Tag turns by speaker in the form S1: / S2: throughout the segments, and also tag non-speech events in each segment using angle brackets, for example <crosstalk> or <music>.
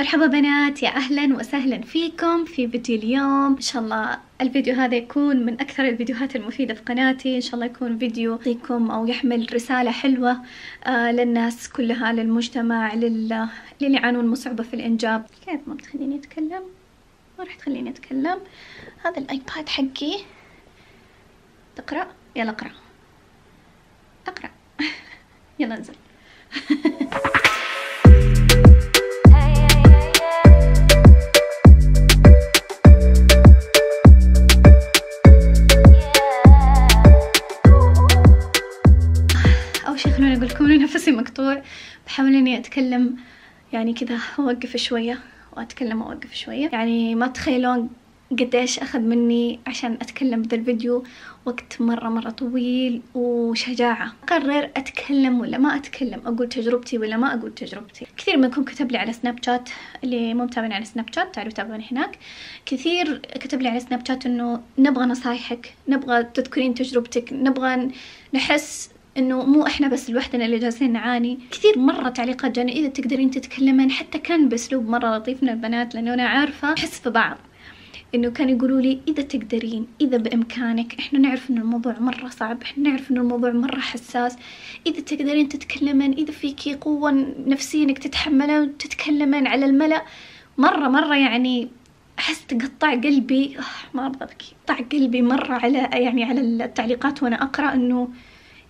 S1: مرحبا بنات يا أهلا وسهلا فيكم في فيديو اليوم. إن شاء الله الفيديو هذا يكون من أكثر الفيديوهات المفيدة في قناتي. إن شاء الله يكون فيديو يعطيكم أو يحمل رسالة حلوة آه للناس كلها للمجتمع لل... للي يعانون من صعوبة في الإنجاب. كيف ما بتخليني أتكلم؟ ما راح تخليني أتكلم. هذا الآيباد حقي. تقرأ؟ يلا اقرأ. اقرأ. <laughs> يلا انزل. <laughs> أقول لكم نفسي مقطوع بحاول إني أتكلم يعني كذا أوقف شوية وأتكلم وأوقف شوية. يعني ما تتخيلون قديش أخذ مني عشان أتكلم بذا الفيديو وقت مرة مرة طويل وشجاعة. أقرر أتكلم ولا ما أتكلم أقول تجربتي ولا ما أقول تجربتي. كثير منكم كتب لي على سناب شات اللي مو متابعين على سناب شات تعالوا تابعوني هناك. كثير كتب لي على سناب شات إنه نبغى نصايحك نبغى تذكرين تجربتك نبغى نحس إنه مو إحنا بس لوحدنا اللي جالسين نعاني. كثير. مرة تعليقات جاني إذا تقدرين تتكلمين حتى كان بأسلوب مرة لطيف من البنات لأنه أنا عارفه نحس في بعض. إنه كانوا يقولوا لي إذا تقدرين إذا بإمكانك إحنا نعرف إنه الموضوع مرة صعب إحنا نعرف إنه الموضوع مرة حساس. إذا تقدرين تتكلمين إذا فيكي قوة نفسية إنك تتحملين وتتكلمين على الملأ. مرة مرة يعني أحس تقطع قلبي. ما أبكي قطع قلبي مرة على يعني على التعليقات وأنا أقرأ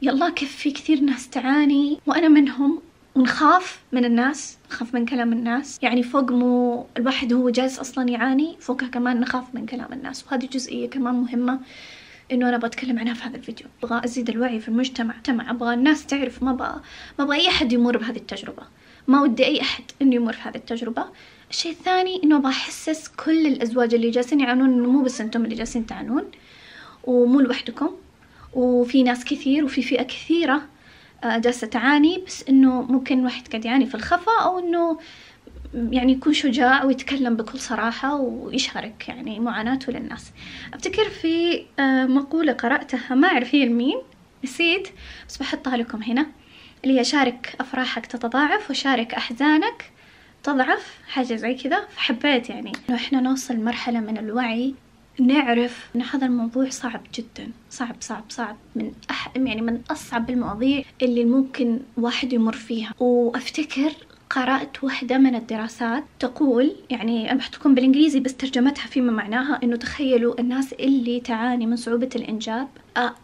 S1: إنه يلا كيف في كثير ناس تعاني وأنا منهم ونخاف من الناس نخاف من كلام الناس. يعني فوق مو الواحد هو جالس أصلا يعاني فوقها كمان نخاف من كلام الناس. وهذه جزئية كمان مهمة إنه أنا بتكلم عنها في هذا الفيديو. أبغى أزيد الوعي في المجتمع. مجتمع أبغى الناس تعرف ما أبغى ما أبغى أي أحد يمر بهذه التجربة. ما ودي أي أحد إنه يمر في هذه التجربة. الشيء الثاني إنه أبغى أحسس كل الأزواج اللي جالسين يعانون انه مو بس أنتم اللي جالسين تعانون ومو لوحدكم. وفي ناس كثير وفي فئة كثيرة جالسة تعاني بس إنه ممكن واحد قاعد يعاني في الخفاء أو إنه يعني يكون شجاع ويتكلم بكل صراحة ويشارك يعني معاناته للناس. أفتكر في مقولة قرأتها ما أعرف هي لمين نسيت بس بحطها لكم هنا اللي هي شارك أفراحك تتضاعف وشارك أحزانك تضعف حاجة زي كذا فحبيت يعني إنه إحنا نوصل مرحلة من الوعي نعرف إن هذا الموضوع صعب جدا صعب صعب صعب. من أح... يعني من أصعب المواضيع اللي ممكن واحد يمر فيها. وأفتكر قرأت واحدة من الدراسات تقول يعني أنا بالإنجليزي بس ترجمتها فيما معناها إنه تخيلوا الناس اللي تعاني من صعوبة الإنجاب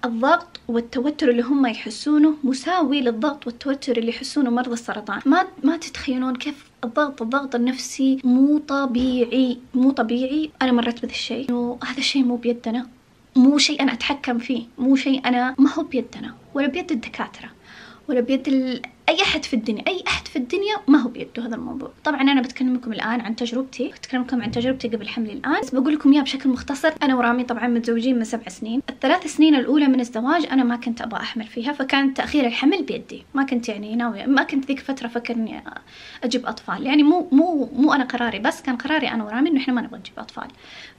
S1: الضغط والتوتر اللي هم يحسونه مساوي للضغط والتوتر اللي يحسونه مرضى السرطان. ما ما تتخيلون كيف الضغط الضغط النفسي مو طبيعي مو طبيعي أنا مريت بهذا الشيء إنه هذا الشيء مو بيدنا مو شيء أنا أتحكم فيه مو شيء أنا ما هو بيدنا ولا بيد الدكاترة ولا بيد. أي أحد في الدنيا أي أحد في الدنيا ما هو بيده هذا الموضوع. طبعا أنا بتكلمكم الآن عن تجربتي بتكلمكم عن تجربتي قبل حملي الآن. بس بقول لكم إياها بشكل مختصر أنا ورامي طبعا متزوجين من سبع سنين. الثلاث سنين الأولى من الزواج أنا ما كنت أبغى أحمل فيها فكان تأخير الحمل بيدي. ما كنت يعني ناوية ما كنت ذيك فترة فكر إني أجيب أطفال. يعني مو مو مو أنا قراري بس كان قراري أنا ورامي إنه إحنا ما نبغى نجيب أطفال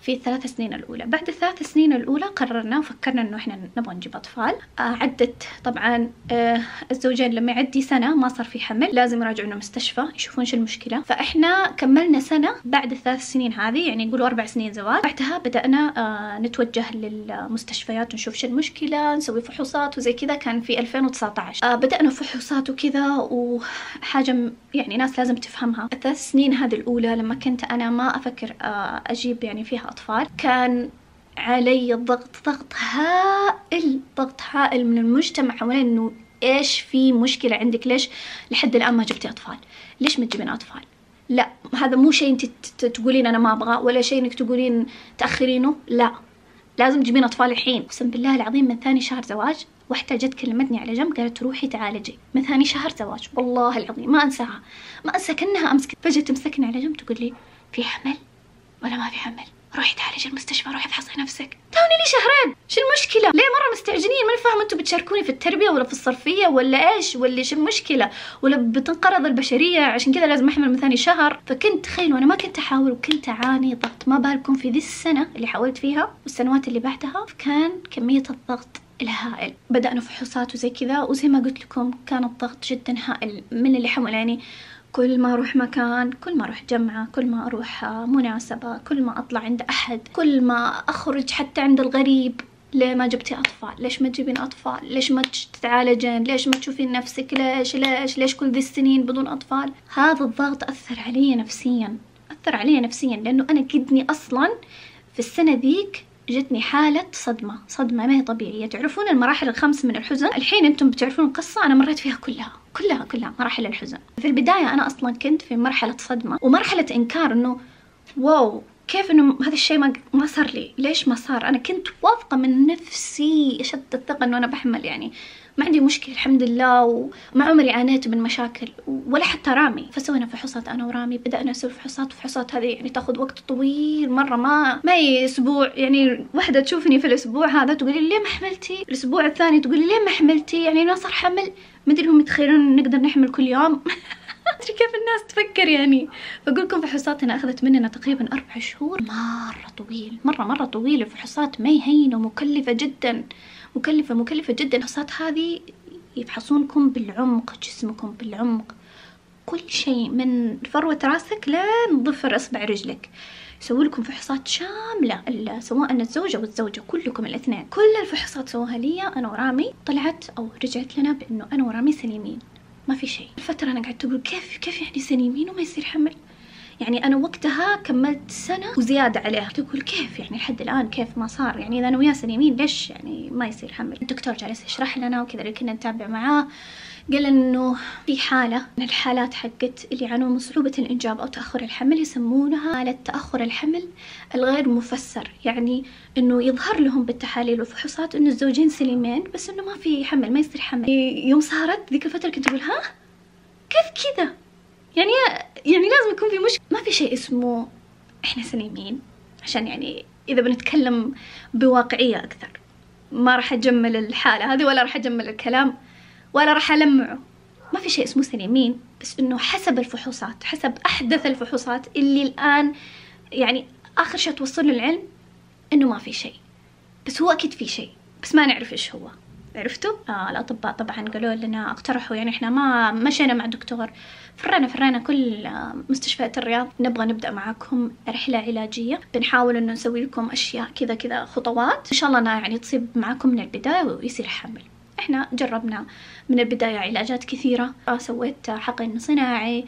S1: في الثلاث سنين الأولى. بعد الثلاث سنين الأولى قررنا وفكرنا إنه إحنا نبغى نجيب أطفال. آه عدت طبعا آه الزوجين لما يعدي سنة ما صار في حمل لازم يراجعون المستشفى يشوفون شو المشكلة. فإحنا كملنا سنة بعد الثلاث سنين هذه يعني نقول أربع سنين زواج. بعدها بدأنا آه نتوجه للمستشفيات ونشوف شو المشكلة نسوي فحوصات وزي كذا. كان في 2019 آه بدأنا فحوصات وكذا وحاجة يعني ناس لازم تفهمها. الثلاث سنين هذه الأولى لما كنت أنا ما أفكر آه أجيب يعني فيها أطفال كان علي الضغط ضغط هائل ضغط هائل من المجتمع حوالين إنه إيش في مشكلة عندك؟ ليش لحد الآن ما جبتي أطفال؟ ليش ما تجيبين أطفال؟ لا هذا مو شيء أنت تقولين أنا ما أبغى ولا شيء إنك تقولين تأخرينه لا. لازم تجيبين أطفال الحين. أقسم بالله العظيم من ثاني شهر زواج واحدة جت كلمتني على جنب قالت روحي تعالجي. من ثاني شهر زواج والله العظيم ما أنساها. ما أنسى كأنها أمس فجأة تمسكني على جنب تقول لي في حمل ولا ما في حمل؟ روحي تعالجي المستشفى روحي افحصي نفسك. توني لي شهرين شو المشكلة؟ ليه مرة مستعجلين؟ ما فاهم أنتم بتشاركوني في التربية ولا في الصرفية ولا إيش؟ ولا شو المشكلة؟ ولا بتنقرض البشرية؟ عشان كذا لازم أحمل من ثاني شهر. فكنت تخيلوا أنا ما كنت أحاول وكنت أعاني ضغط ما بالكم في ذي السنة اللي حاولت فيها والسنوات اللي بعدها. كان كمية الضغط الهائل. بدأنا فحوصات وزي كذا وزي ما قلت لكم كان الضغط جدا هائل من اللي حمل يعني كل ما أروح مكان كل ما أروح جمعة كل ما أروح مناسبة كل ما أطلع عند أحد كل ما أخرج حتى عند الغريب. ليه ما جبتي أطفال؟ ليش ما تجيبين أطفال؟ ليش ما تتعالجين؟ ليش ما تشوفين نفسك؟ ليش ليش ليش كل ذي السنين بدون أطفال؟ هذا الضغط أثر علي نفسيا أثر علي نفسيا لأنه أنا قدني أصلا في السنة ذيك جتني حالة صدمة صدمة ما هي طبيعية. تعرفون المراحل الخمس من الحزن؟ الحين أنتم بتعرفون القصة أنا مريت فيها كلها كلها كلها مراحل الحزن. في البداية أنا أصلا كنت في مرحلة صدمة ومرحلة إنكار إنه واو كيف إنه هذا الشيء ما ما صار لي؟ ليش ما صار؟ أنا كنت واثقة من نفسي اشد الثقة إنه أنا بحمل يعني. ما عندي مشكلة الحمد لله وما عمري عانيت من مشاكل ولا حتى رامي. فسوينا فحوصات أنا ورامي بدأنا نسوي فحوصات الفحوصات هذه يعني تاخذ وقت طويل مرة ما ما هي أسبوع يعني واحدة تشوفني في الأسبوع هذا تقولي ليه ما حملتي؟ الأسبوع الثاني تقولي ليه ما حملتي؟ يعني ما صار حمل ما أدري هم يتخيلون نقدر نحمل كل يوم؟ <laughs> أدري كيف الناس تفكر يعني. بقول لكم فحوصاتنا أخذت مننا تقريبا أربع شهور مرة طويل مرة مرة طويل الفحوصات ما هي هينه ومكلفة جدا. مكلفة مكلفة جدا. الفحوصات هذه يفحصونكم بالعمق جسمكم بالعمق. كل شيء من فروة راسك لين ضفر إصبع رجلك. يسوي لكم فحوصات شاملة سواء الزوجة والزوجة كلكم الاثنين. كل الفحوصات سووها لي أنا ورامي. طلعت أو رجعت لنا بأنه أنا ورامي سليمين. ما في شيء. الفترة أنا قعدت أقول كيف كيف يعني سليمين وما يصير حمل؟ يعني أنا وقتها كملت سنة وزيادة عليها. تقول كيف يعني لحد الآن كيف ما صار؟ يعني إذا أنا وياه سليمين ليش يعني ما يصير حمل؟ الدكتور جالس يشرح لنا وكذا اللي كنا نتابع معاه. قال إنه في حالة من الحالات حقت اللي يعانون من صعوبة الإنجاب أو تأخر الحمل يسمونها حالة تأخر الحمل الغير مفسر. يعني إنه يظهر لهم بالتحاليل والفحوصات إنه الزوجين سليمين بس إنه ما في حمل ما يصير حمل. يوم صارت ذيك الفترة كنت أقول ها؟ كيف كذا؟ يعني يعني لازم يكون في مشكلة. ما في شيء اسمه إحنا سليمين. عشان يعني إذا بنتكلم بواقعية أكثر. ما راح أجمل الحالة هذه ولا راح أجمل الكلام ولا راح ألمعه. ما في شيء اسمه سليمين بس إنه حسب الفحوصات حسب أحدث الفحوصات اللي الآن يعني آخر شيء توصل العلم إنه ما في شيء. بس هو أكيد في شيء بس ما نعرف إيش هو. عرفتوا؟ آه الأطباء طبعا قالوا لنا اقترحوا يعني إحنا ما مشينا مع الدكتور. فرينا فرينا كل مستشفيات الرياض نبغى نبدأ معاكم رحلة علاجية. بنحاول إنه نسوي لكم أشياء كذا كذا خطوات. إن شاء الله يعني تصيب معاكم من البداية ويصير حمل إحنا جربنا من البداية علاجات كثيرة. آه سويت حقن صناعي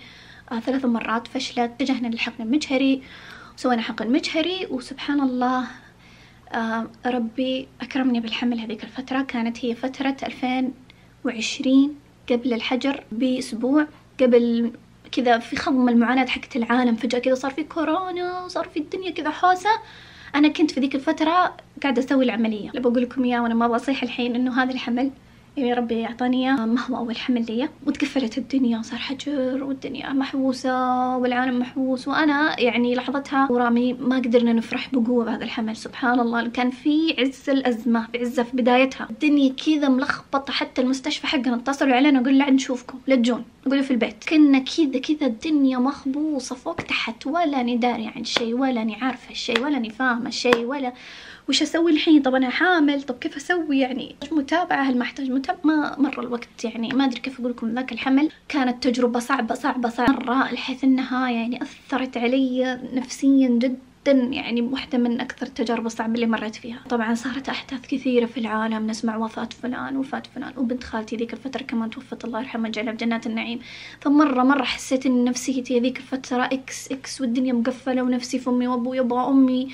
S1: آه ثلاث مرات فشلت اتجهنا للحقن المجهري. وسوينا حقن مجهري وسبحان الله آه ربي أكرمني بالحمل هذيك الفترة. كانت هي فترة ألفين وعشرين قبل الحجر بأسبوع قبل كذا في خضم المعاناة حقت العالم. فجأة كذا صار في كورونا وصار في الدنيا كذا حوسة. أنا كنت في ذيك الفترة قاعدة أسوي العملية. بقول لكم إياه وأنا ما أبغى أصيح الحين إنه هذا الحمل يعني ربي أعطاني إياه ما هو أول حمل لي. وتقفلت الدنيا صار حجر والدنيا محبوسة والعالم محبوس. وأنا يعني لحظتها ورامي ما قدرنا نفرح بقوة بهذا الحمل. سبحان الله كان في عز الأزمة في عزة في بدايتها. الدنيا كذا ملخبطة حتى المستشفى حقنا اتصلوا علينا وقالوا لا نشوفكم لا تجون. قولوا في البيت. كنا كذا كذا الدنيا مخبوصة فوق تحت ولا ني داري عن شيء ولا ني عارفة الشيء ولا ني فاهمة الشيء ولا وش أسوي الحين؟ طب أنا حامل طب كيف أسوي؟ يعني متابعة هل محتاج متابعة؟ ما مره الوقت يعني ما أدري كيف أقول لكم ذاك الحمل. كانت تجربة صعبة صعبة صعبة. مرة بحيث إنها يعني أثرت علي نفسيا جدا يعني واحدة من أكثر التجارب الصعبة اللي مريت فيها. طبعا صارت أحداث كثيرة في العالم نسمع وفاة فلان وفاة فلان وبنت خالتي ذيك الفترة كمان توفت الله يرحمها جعلها في جنات النعيم. فمرة مرة حسيت إن نفسيتي ذيك الفترة X X والدنيا مقفلة ونفسي في أمي وأبوي يبغى أمي.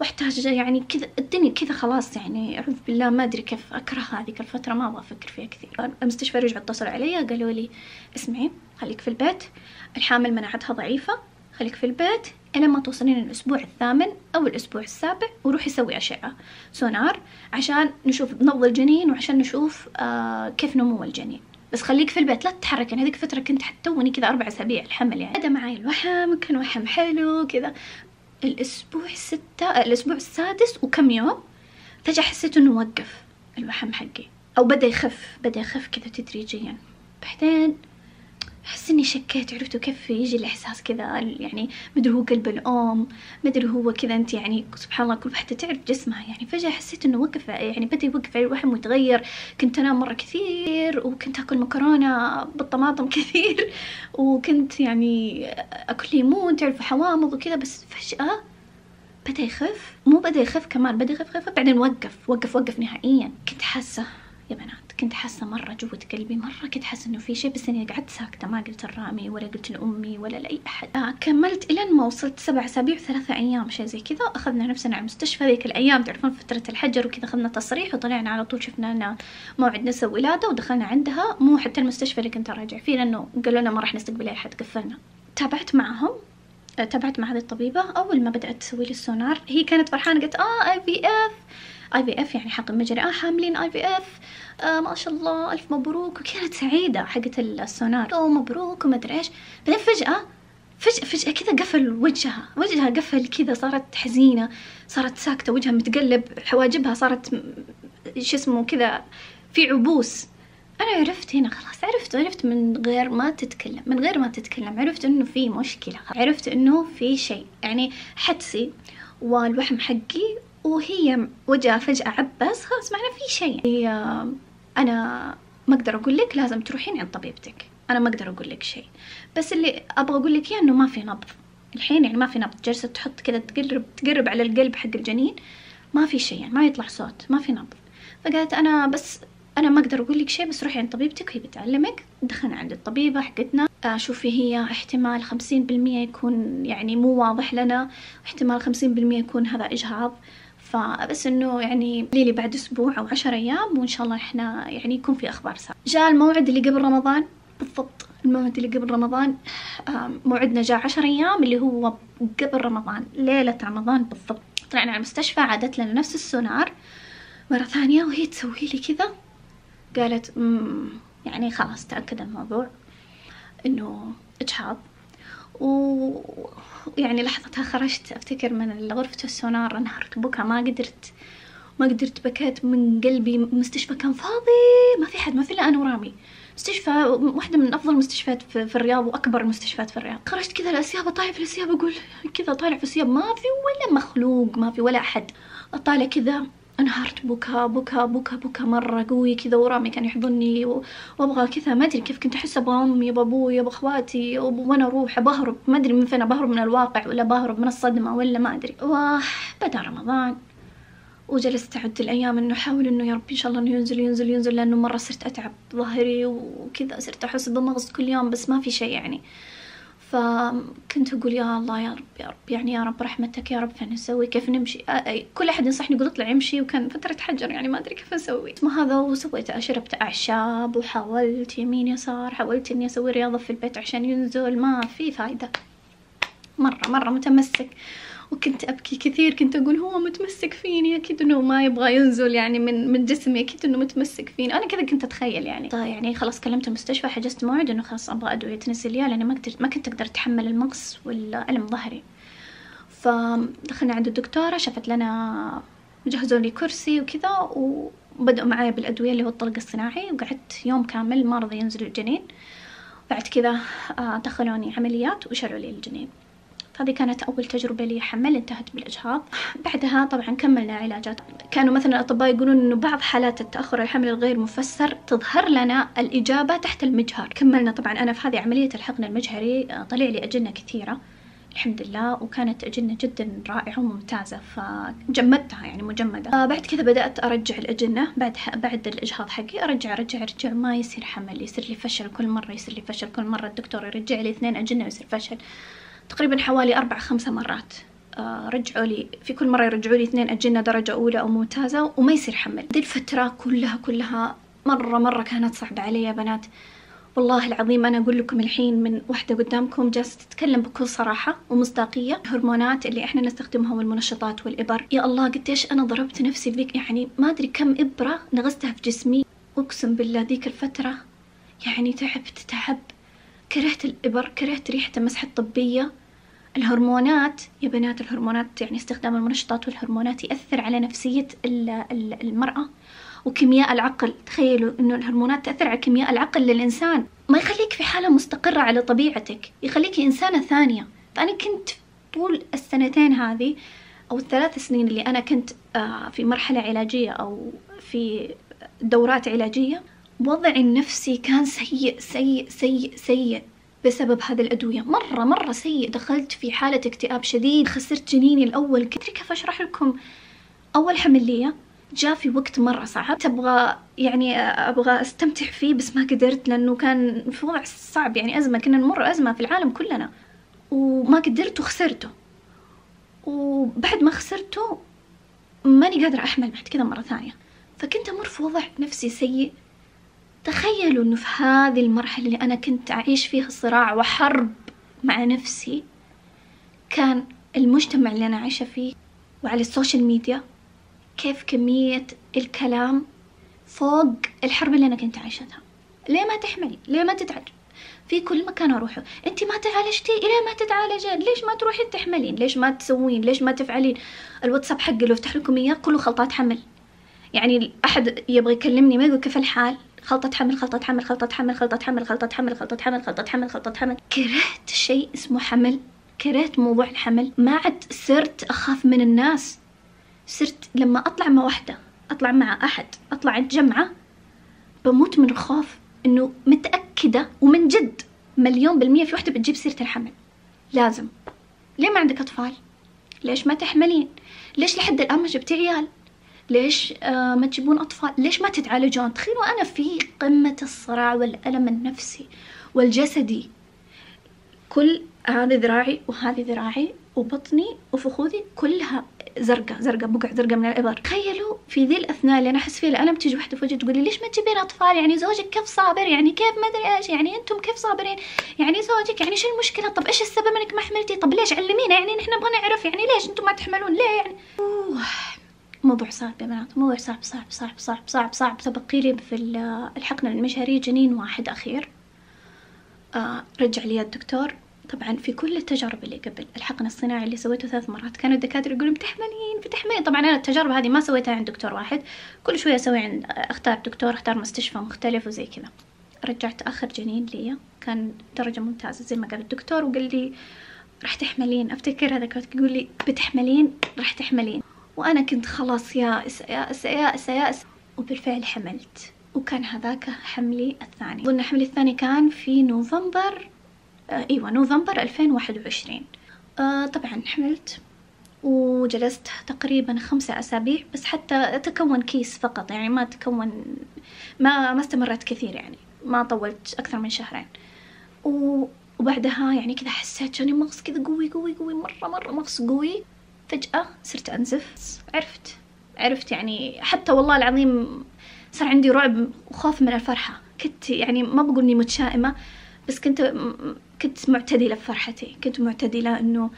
S1: واحتاج يعني كذا الدنيا كذا خلاص يعني أعوذ بالله ما أدري كيف اكرهها هذيك الفترة ما أبغى أفكر فيها كثير. المستشفى رجعوا اتصلوا علي قالوا لي اسمعي خليك في البيت الحامل مناعتها ضعيفة خليك في البيت إلى ما توصلين الأسبوع الثامن أو الأسبوع السابع وروحي سوي أشعة سونار عشان نشوف نبض الجنين وعشان نشوف آه كيف نمو الجنين. بس خليك في البيت لا تتحرك يعني هذيك الفترة كنت حتى توني كذا أربع أسابيع الحمل يعني. هذا معي الوحم كان وحم حلو كذا. الأسبوع الستة الأسبوع السادس وكم يوم؟ فجأة حسيت إنه وقف الوحم حقي أو بدأ يخف بدأ يخف كذا تدريجيا. بعدين أحس إني شكيت عرفتوا كيف يجي الإحساس كذا يعني مدري هو قلب الأم مدري هو كذا أنت يعني سبحان الله كل واحدة تعرف جسمها يعني فجأة حسيت إنه وقف يعني بدأ يوقف الوحم ويتغير كنت أنام مرة كثير وكنت أكل مكرونة بالطماطم <laughs> كثير وكنت يعني أكل ليمون تعرفوا حوامض وكذا بس فجأة بدأ يخف مو بدأ يخف كمان بدأ يخف خف بعدين وقف وقف وقف نهائيا كنت حاسة يا بنات. كنت حاسة مرة جوة قلبي مرة كنت حاسة إنه في شيء بس إني قعدت ساكتة ما قلت لرامي ولا قلت لأمي ولا لأي أحد. آه كملت إلين ما وصلت سبع أسابيع وثلاثة أيام شيء زي كذا. أخذنا نفسنا على المستشفى ذيك الأيام تعرفون فترة الحجر وكذا أخذنا تصريح وطلعنا على طول شفنا لنا موعد نسا ولادة ودخلنا عندها. مو حتى المستشفى اللي كنت أراجع فيه لأنه قالوا لنا ما راح نستقبل أي أحد قفلنا. تابعت معهم تابعت مع هذه الطبيبة. أول ما بدأت تسوي لي السونار هي كانت فرحانة قالت آه أي في إف اي في اف يعني حقن مجري آه حاملين IVF ما شاء الله ألف مبروك. وكانت سعيدة حقت السونار. أو مبروك وما ادري إيش. بعدين فجأة فجأة فجأة كذا قفل وجهها. وجهها قفل كذا صارت حزينة صارت ساكتة وجهها متقلب حواجبها صارت شو اسمه كذا في عبوس. أنا عرفت هنا خلاص عرفت عرفت من غير ما تتكلم من غير ما تتكلم. عرفت إنه في مشكلة. عرفت إنه في شيء. يعني حدسي والوحم حقي وهي وجهها فجأة عبس خلاص معنا في شيء. هي أنا ما أقدر أقول لك لازم تروحين عند طبيبتك. أنا ما أقدر أقول لك شيء. بس اللي أبغى أقول لك إياه إنه ما في نبض. الحين يعني ما في نبض. جالسة تحط كذا تقرب تقرب على القلب حق الجنين ما في شيء يعني ما يطلع صوت ما في نبض. فقالت أنا بس أنا ما أقدر أقول لك شيء بس روحي عند طبيبتك وهي بتعلمك. دخلنا عند الطبيبة حقتنا. شوفي هي احتمال خمسين بالمية يكون يعني مو واضح لنا. احتمال خمسين بالمية يكون هذا إجهاض. فبس إنه يعني ليلي بعد أسبوع أو عشر أيام وإن شاء الله إحنا يعني يكون في أخبار ساره جاء الموعد اللي قبل رمضان. بالضبط الموعد اللي قبل رمضان. موعدنا جاء عشر أيام اللي هو قبل رمضان ليلة رمضان بالضبط. طلعنا على المستشفى عادت لنا نفس السونار. مرة ثانية وهي تسوي لي كذا. قالت يعني خلاص تأكد الموضوع. إنه إجهاض. ويعني لحظتها خرجت أفتكر من غرفة السونار انهارت بكى ما قدرت ما قدرت بكيت من قلبي المستشفى كان فاضي ما في حد ما في إلا أنا ورامي. مستشفى واحدة من أفضل المستشفيات في, الرياض وأكبر المستشفيات في الرياض. خرجت كذا الأسياب أطالع في الأسياب أقول كذا طالع في الأسياب ما في ولا مخلوق ما في ولا أحد. أطالع كذا. انهارت بكاء بكاء بكاء بكاء مرة. قوي كذا ورامي كان يحضني وأبغى كذا. ما أدري كيف كنت أحس أبغى امي بابوي باخواتي وأنا أروح بهرب. ما أدري من فين بهرب من الواقع ولا بهرب من الصدمة ولا ما أدري. وبدا رمضان. وجلست أعد الأيام إنه أحاول إنه يا رب إن شاء الله إنه ينزل ينزل ينزل. لأنه مرة صرت أتعب ظهري وكذا. صرت أحس بمغص كل يوم بس ما في شيء يعني. فكنت أقول يا الله يا رب يا رب يعني يا رب رحمتك يا رب فين نسوي كيف نمشي؟ كل أحد ينصحني يقول اطلع امشي وكان فترة حجر يعني ما أدري كيف أسوي. ما هذا وسويت شربت أعشاب وحاولت يمين يسار حاولت إني أسوي رياضة في البيت عشان ينزل ما في فايدة. مرة مرة متمسك. وكنت أبكي كثير كنت أقول هو متمسك فيني أكيد إنه ما يبغى ينزل يعني من من جسمي أكيد إنه متمسك فيني. أنا كذا كنت أتخيل يعني. طيب يعني خلاص كلمت المستشفى حجزت موعد إنه خلاص أبغى أدوية تنزل لأني ما قدرت ما كنت أقدر أتحمل المغص والألم ظهري. فدخلنا عند الدكتورة شافت لنا جهزوا لي كرسي وكذا وبدأوا معايا بالأدوية اللي هو الطلق الصناعي. وقعدت يوم كامل ما رضى ينزل الجنين. بعد كذا آه، دخلوني عمليات وشلوا لي الجنين. هذه كانت أول تجربة لي حمل انتهت بالإجهاض. بعدها طبعا كملنا علاجات. كانوا مثلا الأطباء يقولون إنه بعض حالات التأخر الحمل الغير مفسر تظهر لنا الإجابة تحت المجهر. كملنا طبعا. أنا في هذه عملية الحقن المجهري آه، طلع لي أجنة كثيرة الحمد لله وكانت أجنة جدا رائعة وممتازة فجمدتها يعني مجمدة. آه بعد كذا بدأت أرجع الأجنة. بعد بعد الإجهاض حقي أرجع أرجع أرجع. ما يصير حمل يصير لي فشل. كل مرة يصير لي فشل كل مرة الدكتور يرجع لي اثنين أجنة ويصير فشل. تقريبا حوالي أربع خمسة مرات. آه رجعوا لي في كل مرة يرجعوا لي اثنين أجنة درجة أولى أو ممتازة وما يصير حمل. دي الفترة كلها كلها مرة مرة كانت صعبة علي يا بنات. والله العظيم أنا أقول لكم الحين من واحدة قدامكم جالسة تتكلم بكل صراحة ومصداقية. الهرمونات اللي إحنا نستخدمها والمنشطات والإبر. يا الله قديش أنا ضربت نفسي بذيك يعني ما أدري كم إبرة نغزتها في جسمي. أقسم بالله ذيك الفترة يعني تعبت تعب كرهت الإبر كرهت ريحة المسحة الطبية. الهرمونات يا بنات الهرمونات يعني استخدام المنشطات والهرمونات يأثر على نفسية المرأة وكيمياء العقل. تخيلوا إنه الهرمونات تأثر على كيمياء العقل للإنسان. ما يخليك في حالة مستقرة على طبيعتك يخليك إنسانة ثانية. فأنا كنت طول السنتين هذه أو الثلاث سنين اللي أنا كنت آه، في مرحلة علاجية أو في دورات علاجية وضعي النفسي كان سيء سيء سيء سيء بسبب هذه الأدوية. مرة مرة سيء. دخلت في حالة اكتئاب شديد. خسرت جنيني الأول. كنت كيف أشرح لكم؟ أول حمل لي جاء في وقت مرة صعب. تبغى يعني أبغى أستمتع فيه بس ما قدرت لأنه كان في وضع صعب. يعني أزمة. كنا نمر أزمة في العالم كلنا. وما قدرت وخسرته. وبعد ما خسرته ماني قادرة أحمل بعد كذا مرة ثانية. فكنت أمر في وضع نفسي سيء. تخيلوا إنه في هذه المرحلة اللي أنا كنت أعيش فيها صراع وحرب مع نفسي كان المجتمع اللي أنا عايشة فيه وعلى ال social media كيف كمية الكلام فوق الحرب اللي أنا كنت عايشتها ليه ما تحملي؟ ليه ما تتعالج؟ في كل مكان أروحه. أنت ما تعالجتي؟ ليه ما تتعالجين؟ ليش ما تروحين تحملين؟ ليش ما تسوين؟ ليش ما تفعلين؟ الواتساب حقي لو افتح لكم إياه كله خلطات حمل. يعني أحد يبغى يكلمني ما يقول كيف الحال؟ خلطة حمل خلطة حمل خلطة حمل خلطة حمل خلطة حمل خلطة حمل خلطة حمل خلطة حمل. كرهت شيء اسمه حمل. كرهت موضوع الحمل. ما عد صرت أخاف من الناس. صرت لما أطلع مع واحدة أطلع مع أحد أطلع عند جمعة بموت من الخوف إنه متأكدة ومن جد مليون بالمية في واحدة بتجيب سيرة الحمل. لازم. ليه ما عندك أطفال؟ ليش ما تحملين؟ ليش لحد الآن ما جبتي عيال؟ ليش آه ما تجيبون أطفال؟ ليش ما تتعالجون؟ تخيلوا أنا في قمة الصراع والألم النفسي والجسدي. كل هذه ذراعي وهذه ذراعي وبطني وفخوذي كلها زرقاء زرقاء بقع زرقاء من الإبر. تخيلوا في ذي الأثناء اللي أنا أحس فيها الألم تجي واحدة في وجهي تقول لي ليش ما تجيبين أطفال؟ يعني زوجك كيف صابر؟ يعني كيف ما أدري إيش؟ يعني أنتم كيف صابرين؟ يعني زوجك يعني شو المشكلة؟ طب إيش السبب إنك ما حملتي؟ طب ليش علمينا؟ يعني نحن نبغى نعرف يعني ليش أنتم ما تحملون؟ ليه يعني؟ أوه. موضوع صعب يا بنات موضوع صعب صعب صعب صعب صعب صعب. تبقي لي في الحقنة المجهرية جنين واحد أخير. آه رجع لي الدكتور. طبعا في كل التجارب اللي قبل الحقن الصناعي اللي سويته ثلاث مرات. كانوا الدكاترة يقولون بتحملين بتحملين. طبعا أنا التجارب هذه ما سويتها عند دكتور واحد. كل شوية أسوي عند أختار دكتور أختار مستشفى مختلف وزي كذا. رجعت آخر جنين لي. كان درجة ممتازة زي ما قال الدكتور وقال لي راح تحملين. أفتكر هذا كنت يقول لي بتحملين راح تحملين. وأنا كنت خلاص يائس يائس يائس يائس وبالفعل حملت. وكان هذاك حملي الثاني. أظن حملي الثاني كان في نوفمبر آه أيوة نوفمبر 2021 آه طبعا حملت وجلست تقريبا خمسة أسابيع بس حتى تكون كيس فقط يعني ما تكون ما ما استمرت كثير يعني. ما طولت أكثر من شهرين. وبعدها يعني كذا حسيت جاني مغص كذا قوي قوي قوي مرة مرة مغص قوي. فجأة صرت أنزف. عرفت. عرفت يعني حتى والله العظيم صار عندي رعب وخوف من الفرحة. كنت يعني ما بقول إني متشائمة بس كنت كنت معتدلة بفرحتي كنت معتدلة إنه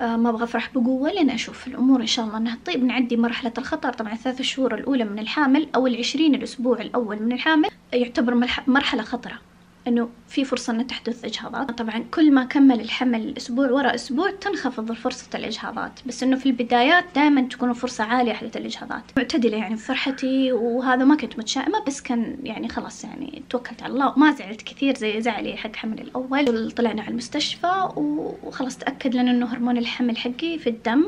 S1: آه ما أبغى أفرح بقوة لين أشوف الأمور إن شاء الله إنها طيب نعدي مرحلة الخطر. طبعا الثلاث شهور الأولى من الحامل أو العشرين الأسبوع الأول من الحامل يعتبر مرحلة خطرة. إنه في فرصة ان تحدث إجهاضات. طبعا كل ما كمل الحمل أسبوع ورا أسبوع تنخفض فرصة الإجهاضات. بس إنه في البدايات دائما تكون فرصة عالية حدث الإجهاضات. معتدلة يعني فرحتي وهذا ما كنت متشائمة بس كان يعني خلاص يعني توكلت على الله. وما زعلت كثير زي زعلي حق حمل الأول. طلعنا على المستشفى وخلاص تأكد لنا إنه هرمون الحمل حقي في الدم.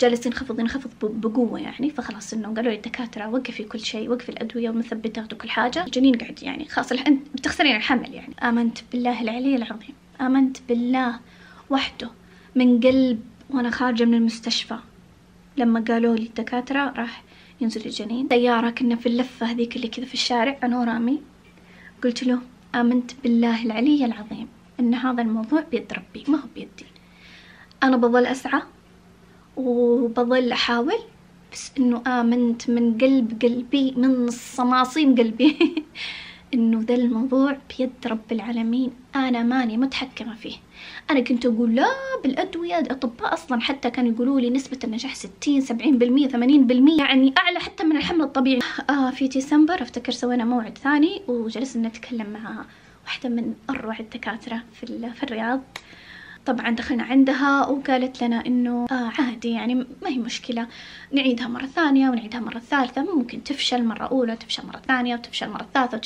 S1: جالس ينخفض ينخفض بقوة يعني. فخلاص إنه قالوا لي الدكاترة وقفي كل شيء وقفي الأدوية والمثبتات وكل حاجة. الجنين قاعد يعني خلاص انت بتخسرين الحمل يعني. آمنت بالله العلي العظيم. آمنت بالله وحده من قلب وأنا خارجة من المستشفى. لما قالوا لي الدكاترة راح ينزل الجنين. سيارة كنا في اللفة هذيك اللي كذا في الشارع أنا ورامي. قلت له آمنت بالله العلي العظيم إن هذا الموضوع بيد ربي ما هو بيدي. أنا بظل أسعى وبظل أحاول بس إنه آمنت من قلب قلبي من صماصيم قلبي. <laughs> إنه ذا الموضوع بيد رب العالمين. أنا ماني متحكمة فيه. أنا كنت أقول لا بالأدوية الأطباء أصلا حتى كانوا يقولوا لي نسبة النجاح 60 70% 80% يعني أعلى حتى من الحمل الطبيعي. آه في ديسمبر أفتكر سوينا موعد ثاني وجلسنا نتكلم مع واحدة من أروع الدكاترة في في الرياض. طبعا دخلنا عندها وقالت لنا إنه آه عادي يعني ما هي مشكلة. نعيدها مرة ثانية ونعيدها مرة ثالثة. ممكن تفشل مرة أولى تفشل مرة ثانية وتفشل مرة ثالثة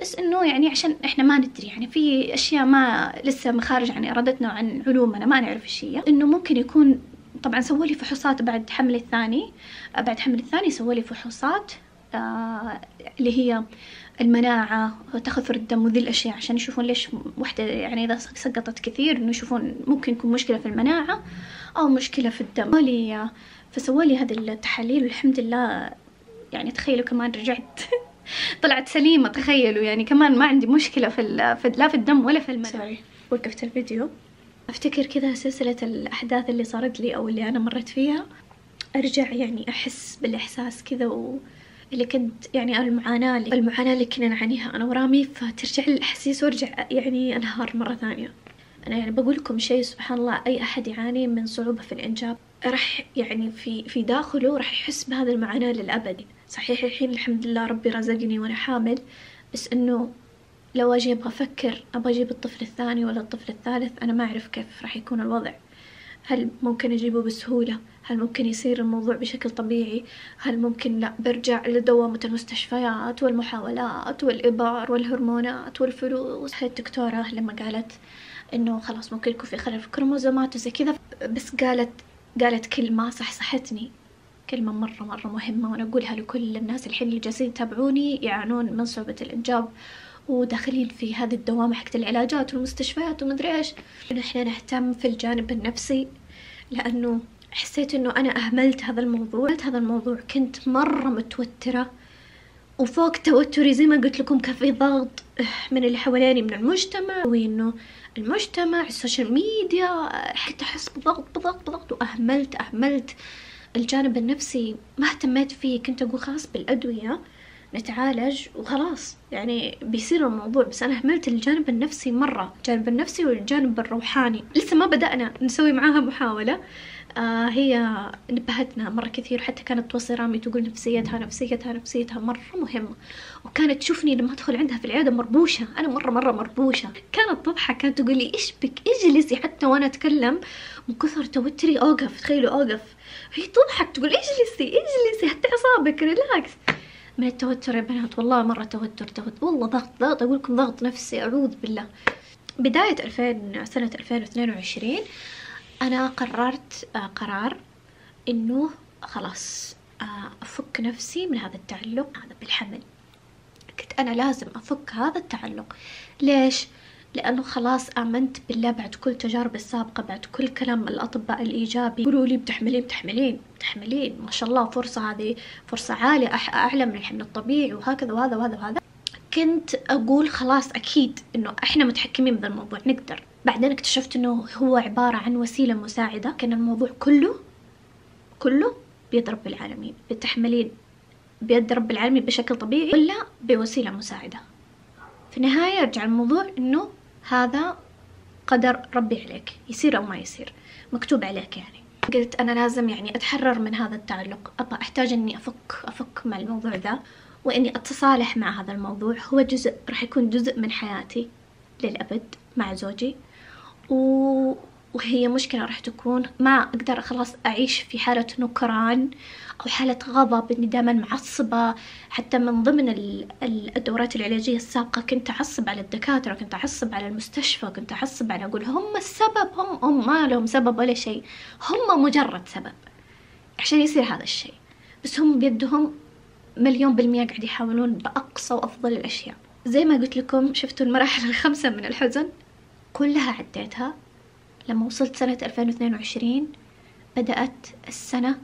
S1: بس إنه يعني عشان إحنا ما ندري يعني في أشياء ما لسه خارج عن إرادتنا وعن علومنا ما نعرف إيش هي. إنه ممكن يكون طبعا سووا لي فحوصات بعد حمل الثاني. بعد حمل الثاني سووا لي فحوصات. اللي هي المناعة وتخثر الدم وذي الأشياء عشان يشوفون ليش وحدة يعني إذا سقطت كثير إنه يشوفون ممكن يكون مشكلة في المناعة أو مشكلة في الدم. لي فسووا لي هذه التحاليل والحمد لله يعني تخيلوا كمان رجعت <laughs> طلعت سليمة تخيلوا يعني كمان ما عندي مشكلة في, في لا في الدم ولا في المناعة. سوري وقفت الفيديو. أفتكر كذا سلسلة الأحداث اللي صارت لي أو اللي أنا مريت فيها. أرجع يعني أحس بالإحساس كذا و اللي كنت يعني المعاناة اللي المعاناة اللي كنا نعانيها أنا ورامي فترجع لي الأحاسيس وأرجع يعني أنهار مرة ثانية. أنا يعني بقول لكم شيء سبحان الله أي أحد يعاني من صعوبة في الإنجاب راح يعني في في داخله راح يحس بهذه المعاناة للأبد. صحيح الحين الحمد لله ربي رزقني وأنا حامل بس إنه لو أجي أبغى أفكر أبغى أجيب الطفل الثاني ولا الطفل الثالث أنا ما أعرف كيف راح يكون الوضع. هل ممكن أجيبه بسهولة؟ هل ممكن يصير الموضوع بشكل طبيعي؟ هل ممكن لا؟ برجع لدوامة المستشفيات والمحاولات والإبار والهرمونات والفلوس. هاي الدكتورة لما قالت إنه خلاص ممكن يكون في خلل في الكروموزومات وزي كذا بس قالت قالت كلمة صحصحتني. كلمة مرة مرة مهمة وأنا أقولها لكل الناس الحين اللي جالسين يتابعوني يعانون من صعوبة الإنجاب وداخلين في هذه الدوامة حقت العلاجات والمستشفيات ومدري إيش. إنه إحنا نهتم في الجانب النفسي لأنه حسيت إنه أنا أهملت هذا الموضوع أهملت هذا الموضوع كنت مرة متوترة. وفوق توتري زي ما قلت لكم كان في ضغط من اللي حواليني من المجتمع. وإنه المجتمع ال social media حتى أحس بضغط بضغط بضغط. وأهملت أهملت الجانب النفسي ما اهتميت فيه. كنت أقول خلاص بالأدوية نتعالج وخلاص. يعني بيصير الموضوع بس أنا أهملت الجانب النفسي مرة. الجانب النفسي والجانب الروحاني. لسه ما بدأنا نسوي معاها محاولة. آه هي نبهتنا مرة كثير حتى كانت توصي رامي تقول نفسيتها نفسيتها نفسيتها مرة مهمة. وكانت تشوفني لما أدخل عندها في العيادة مربوشة. أنا مرة مرة مربوشة. كانت تضحك كانت تقول لي إيش بك؟ اجلسي حتى وأنا أتكلم. من كثر توتري أوقف تخيلوا أوقف. هي تضحك تقول اجلسي اجلسي حتى أعصابك relax من التوتر يا بنات والله مرة توتر توتر. والله ضغط ضغط أقول لكم ضغط نفسي أعوذ بالله. بداية 2000 سنة 2022 أنا قررت آه، قرار إنه خلاص آه، أفك نفسي من هذا التعلق هذا بالحمل. قلت أنا لازم أفك هذا التعلق. ليش؟ لأنه خلاص آمنت بالله بعد كل تجارب السابقة بعد كل كلام الأطباء الإيجابي. يقولوا لي بتحملين بتحملين بتحملين. ما شاء الله فرصة هذه فرصة عالية أعلى من الحمل الطبيعي وهكذا وهذا وهذا وهذا. كنت أقول خلاص أكيد إنه إحنا متحكمين بهذا الموضوع نقدر. بعدين اكتشفت إنه هو عبارة عن وسيلة مساعدة. كان الموضوع كله كله بيد رب العالمين بتحملين بيد رب العالمين بشكل طبيعي ولا بوسيلة مساعدة. في النهاية يرجع الموضوع إنه هذا قدر ربي عليك يصير أو ما يصير مكتوب عليك يعني. قلت أنا لازم يعني أتحرر من هذا التعلق أبغى أحتاج إني أفك أفك مع الموضوع ذا وإني أتصالح مع هذا الموضوع. هو جزء راح يكون جزء من حياتي للأبد مع زوجي. و... وهي مشكلة راح تكون ما أقدر خلاص أعيش في حالة نكران أو حالة غضب إني دائما معصبة. حتى من ضمن الدورات العلاجية السابقة كنت أعصب على الدكاترة كنت أعصب على المستشفى كنت أعصب على أقول هم السبب هم هم ما لهم سبب ولا شيء. هم مجرد سبب عشان يصير هذا الشيء. بس هم بيدهم مليون بالمية قاعد يحاولون بأقصى وأفضل الأشياء. زي ما قلت لكم شفتوا المراحل الخمسة من الحزن؟ كلها عديتها. لما وصلت سنة 2022 بدأت السنة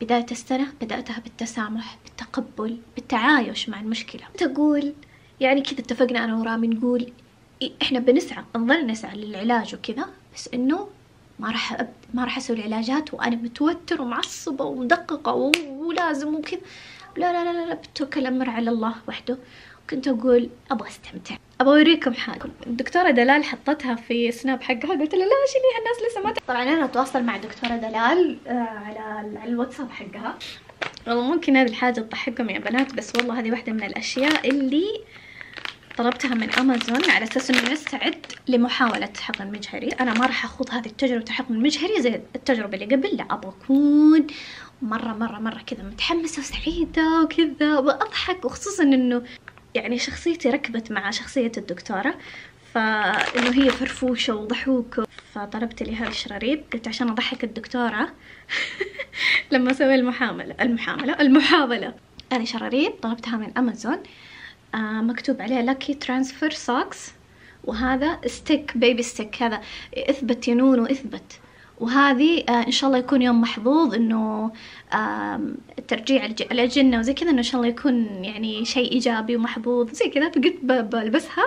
S1: بداية السنة بدأتها بالتسامح بالتقبل بالتعايش مع المشكلة. تقول يعني كذا اتفقنا أنا ورامي نقول إحنا بنسعى نظل نسعى للعلاج وكذا بس إنه ما راح أب... ما راح أسوي العلاجات وأنا متوتر ومعصبة ومدققة و... ولازم وكذا. لا لا لا لا بتوكل الأمر على الله وحده. كنت أقول أبغى أستمتع. أبغى أوريكم حاجة. الدكتورة دلال حطتها في سناب حقها. قلت لها لا شيليها الناس لسه ما طبعا أنا أتواصل مع الدكتورة دلال آه، على الواتساب حقها. والله ممكن هذه الحاجة تضحككم يا بنات بس والله هذه واحدة من الأشياء اللي طلبتها من امازون على أساس إنه يستعد لمحاولة حقن مجهري. أنا ما راح أخوض هذه التجربة الحقن المجهري زي التجربة اللي قبل. لا أبغى أكون مرة مرة مرة كذا متحمسة وسعيدة وكذا وأضحك وخصوصا إنه يعني شخصيتي ركبت مع شخصية الدكتورة فإنه هي فرفوشة وضحوكة فطلبت لي هذا الشراريب. قلت عشان أضحك الدكتورة <laughs> لما أسوي المحاملة المحاملة المحاولة. هذه شراريب طلبتها من أمازون. آه مكتوب عليها lucky transfer socks وهذا stick baby stick هذا إثبت يا نونو اثبت وهذه آه إن شاء الله يكون يوم محظوظ آه ترجيع الأجنة وزي كذا إنه إن شاء الله يكون يعني شيء إيجابي ومحظوظ زي كذا. فقلت بلبسها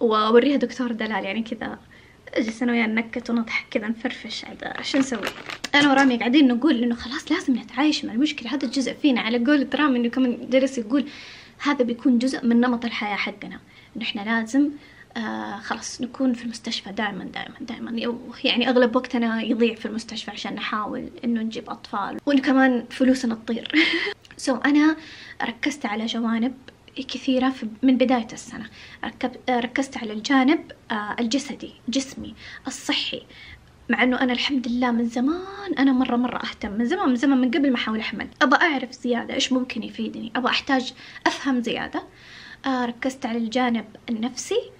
S1: وأوريها دكتور دلال يعني كذا أجلس أنا وياه نكت ونضحك كذا نفرفش عاد شو نسوي؟ أنا ورامي قاعدين نقول إنه خلاص لازم نتعايش مع المشكلة هذا الجزء فينا. على قول رامي إنه كمان جلس يقول هذا بيكون جزء من نمط الحياة حقنا. إنه إحنا لازم آه خلاص نكون في المستشفى دائما دائما دائما يعني أغلب وقتنا يضيع في المستشفى عشان نحاول إنه نجيب أطفال. وإنه كمان فلوسنا تطير. سو <laughs> so أنا ركزت على جوانب كثيرة من بداية السنة. ركزت على الجانب الجسدي جسمي الصحي. مع إنه أنا الحمد لله من زمان أنا مرة مرة أهتم. من زمان من زمان من قبل ما أحاول أحمل. ابى أعرف زيادة إيش ممكن يفيدني. ابى أحتاج أفهم زيادة. آه ركزت على الجانب النفسي.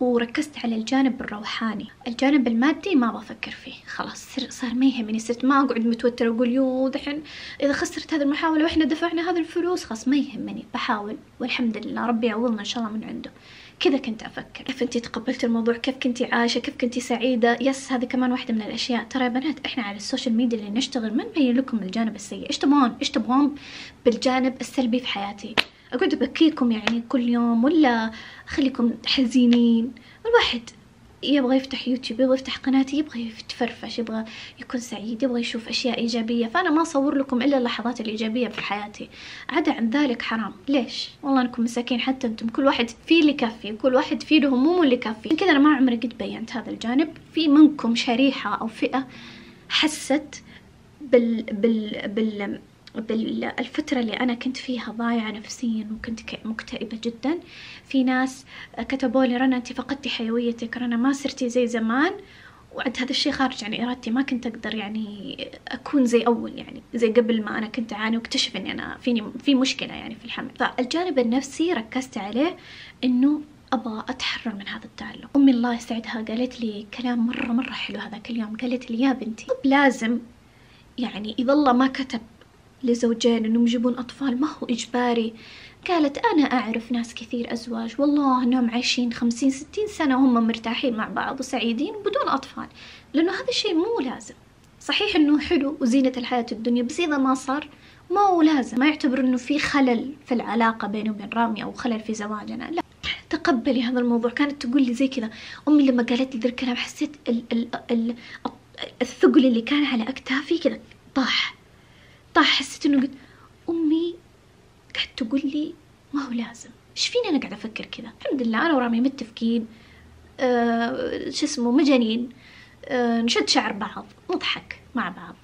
S1: وركزت على الجانب الروحاني. الجانب المادي ما بفكر فيه. خلاص صار ما يهمني. صرت ما أقعد متوتر واقول يو دحين إذا خسرت هذه المحاولة وإحنا دفعنا هذه الفلوس خلاص ما يهمني. بحاول والحمد لله ربي يعوضنا إن شاء الله من عنده. كذا كنت أفكر. كيف أنتي تقبلت الموضوع؟ كيف كنتي عايشة؟ كيف كنتي سعيدة؟ yes هذه كمان واحدة من الأشياء. ترى يا بنات إحنا على ال social media اللي نشتغل ما نبين لكم الجانب السيء؟ إيش تبغون إيش تبغون بالجانب السلبي في حياتي؟ أقعد أبكيكم يعني كل يوم ولا أخليكم حزينين. الواحد يبغى يفتح يوتيوب يبغى يفتح قناتي يبغى يتفرفش يبغى يكون سعيد يبغى يشوف أشياء إيجابية. فأنا ما أصور لكم إلا اللحظات الإيجابية في حياتي. عدا عن ذلك حرام. ليش؟ والله أنكم مساكين حتى أنتم. كل واحد فيه اللي يكفي كل واحد فيه له همومه اللي يكفي. كذا أنا ما عمري قد بينت هذا الجانب. في منكم شريحة أو فئة حست بال بال بال بالفترة اللي أنا كنت فيها ضايعة نفسيا وكنت مكتئبة جدا في ناس كتبوا لي رنا أنت فقدتي حيويتك رنا ما صرتي زي زمان وعد هذا الشيء خارج عن إرادتي ما كنت أقدر يعني أكون زي أول يعني زي قبل ما أنا كنت أعاني واكتشف إني أنا فيني في مشكلة يعني في الحمل. فالجانب النفسي ركزت عليه إنه أبغى أتحرر من هذا التعلق. أمي الله يسعدها قالت لي كلام مرة مرة حلو هذاك اليوم قالت لي يا بنتي لازم يعني إذا الله ما كتب لزوجين انهم يجيبون اطفال ما هو اجباري. قالت أنا اعرف ناس كثير ازواج والله انهم عايشين خمسين ستين سنة وهم مرتاحين مع بعض وسعيدين بدون اطفال لأنه هذا الشيء مو لازم. صحيح انه حلو وزينة الحياة الدنيا بس إذا ما صار ما هو لازم. ما يعتبر إنه في خلل في العلاقة بيني وبين رامي أو خلل في زواجنا. لا. تقبلي هذا الموضوع. كانت تقول لي زي كذا. أمي لما قالت لي ذا الكلام حسيت ال ال ال الثقل اللي كان على أكتافي كذا طاح. طاح حسيت إنه قلت أمي قاعد تقول لي ما هو لازم. إيش فيني أنا قاعدة أفكر كذا؟ الحمد لله أنا ورامي متفقين آه شو اسمه مجانين. آه نشد شعر بعض نضحك مع بعض.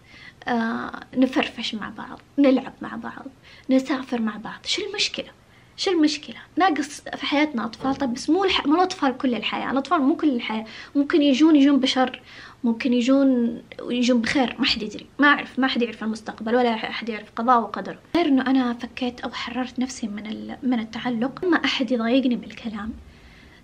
S1: آه نفرفش مع بعض نلعب مع بعض نسافر مع بعض. شو المشكلة؟ شو المشكلة؟ ناقص في حياتنا أطفال. طب بس مو الح... مو الأطفال كل الحياة، الأطفال مو كل الحياة، ممكن يجون يجون بشر، ممكن يجون يجون بخير ما حد يدري، ما أعرف ما حد يعرف المستقبل ولا أحد يعرف قضاء وقدر، غير إنه أنا فكيت أو حررت نفسي من. من التعلق، ما أحد يضايقني بالكلام،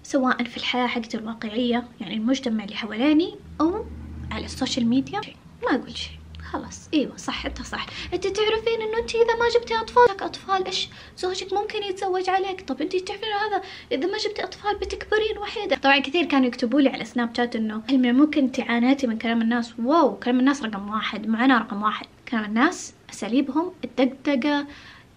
S1: سواء في الحياة حقتي الواقعية يعني المجتمع اللي حواليني أو على ال social media، ما أقول شيء. خلاص. إيوه صح أنت صح. أنت تعرفين إنه أنت إذا ما جبتي أطفال لك أطفال إيش زوجك ممكن يتزوج عليك؟ طب أنت تعرفين هذا؟ إذا ما جبتي أطفال بتكبرين وحيدة. طبعا كثير كانوا يكتبوا لي على سناب شات إنه هل ممكن انت عانيتي من كلام الناس. واو كلام الناس رقم واحد معنا رقم واحد. كلام الناس أساليبهم الدقدقة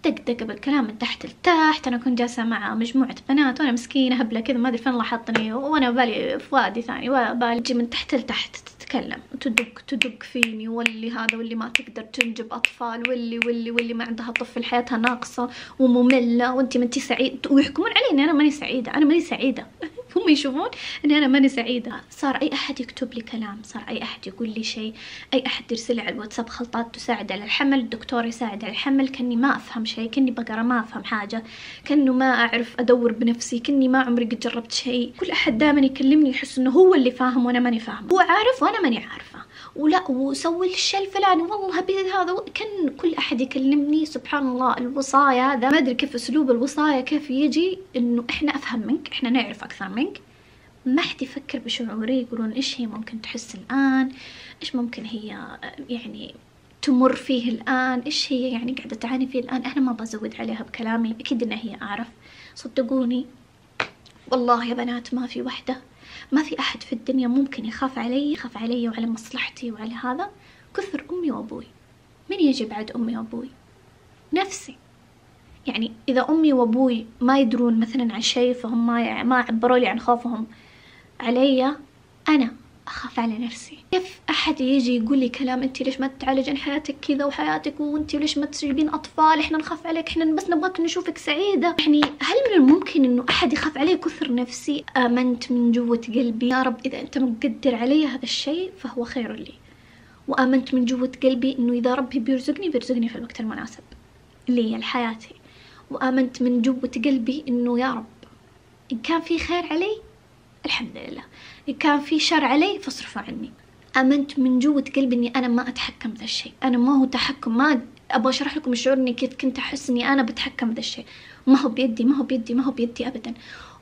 S1: دقدقة بالكلام من تحت لتحت. أنا كنت جالسة مع مجموعة بنات وأنا مسكينة هبلة كذا ما أدري فين حطني وأنا بالي في وادي ثاني بالي تجي من تحت لتحت. تتكلم تدق تدق فيني واللي هذا واللي ما تقدر تنجب أطفال واللي واللي واللي ما عندها طفل حياتها ناقصة ومملة وأنت ما أنت سعيدة ويحكمون علي إني أنا ماني سعيدة أنا ماني سعيدة. <laughs> هم يشوفون إني أنا ماني سعيدة. صار أي أحد يكتب لي كلام صار أي أحد يقول لي شيء أي أحد يرسل على الواتساب خلطات تساعد على الحمل الدكتور يساعد على الحمل كأني ما أفهم شيء كأني بقرأ ما أفهم حاجة كأنه ما أعرف أدور بنفسي كأني ما عمري قد جربت شيء. كل أحد دائما يكلمني يحس إنه هو اللي فاهم وأنا ماني فاهم هو عارف وأنا ماني عارفة. ولا وسوي الشيء الفلاني. والله بيد هذا كان كل أحد يكلمني سبحان الله الوصاية هذا ما أدري كيف أسلوب الوصاية كيف يجي إنه إحنا أفهم منك إحنا نعرف أكثر منك. ما حد يفكر بشعوري يقولون إيش هي ممكن تحس الآن؟ إيش ممكن هي يعني تمر فيه الآن؟ إيش هي يعني قاعدة تعاني فيه الآن؟ أنا ما بزود عليها بكلامي أكيد إنها هي أعرف. صدقوني والله يا بنات ما في وحدة. ما في أحد في الدنيا ممكن يخاف علي يخاف علي وعلى مصلحتي وعلى هذا. كثر أمي وأبوي. من يجي بعد أمي وأبوي؟ نفسي. يعني إذا أمي وأبوي ما يدرون مثلا عن شيء فهم ما ما عبروا لي عن خوفهم علي أنا أخاف على نفسي. كيف أحد يجي يقول لي كلام أنت ليش ما تتعالجين حياتك كذا وحياتك وأنت ليش ما تجيبين أطفال؟ إحنا نخاف عليك إحنا بس نبغاك نشوفك سعيدة. يعني هل من الممكن إنه أحد يخاف علي كثر نفسي؟ آمنت من جوة قلبي. يا رب إذا أنت مقدر علي هذا الشيء فهو خير لي. وآمنت من جوة قلبي إنه إذا ربي بيرزقني بيرزقني في الوقت المناسب لي لحياتي. وآمنت من جوة قلبي إنه يا رب إن كان في خير علي الحمد لله. كان في شر علي فاصرفه عني. آمنت من جوة قلبي إني أنا ما أتحكم بذا الشيء. أنا ما هو تحكم ما أبغى أشرح لكم الشعور إني كنت كنت أحس إني أنا بتحكم بذا الشيء. ما هو بيدي ما هو بيدي ما هو بيدي أبدا.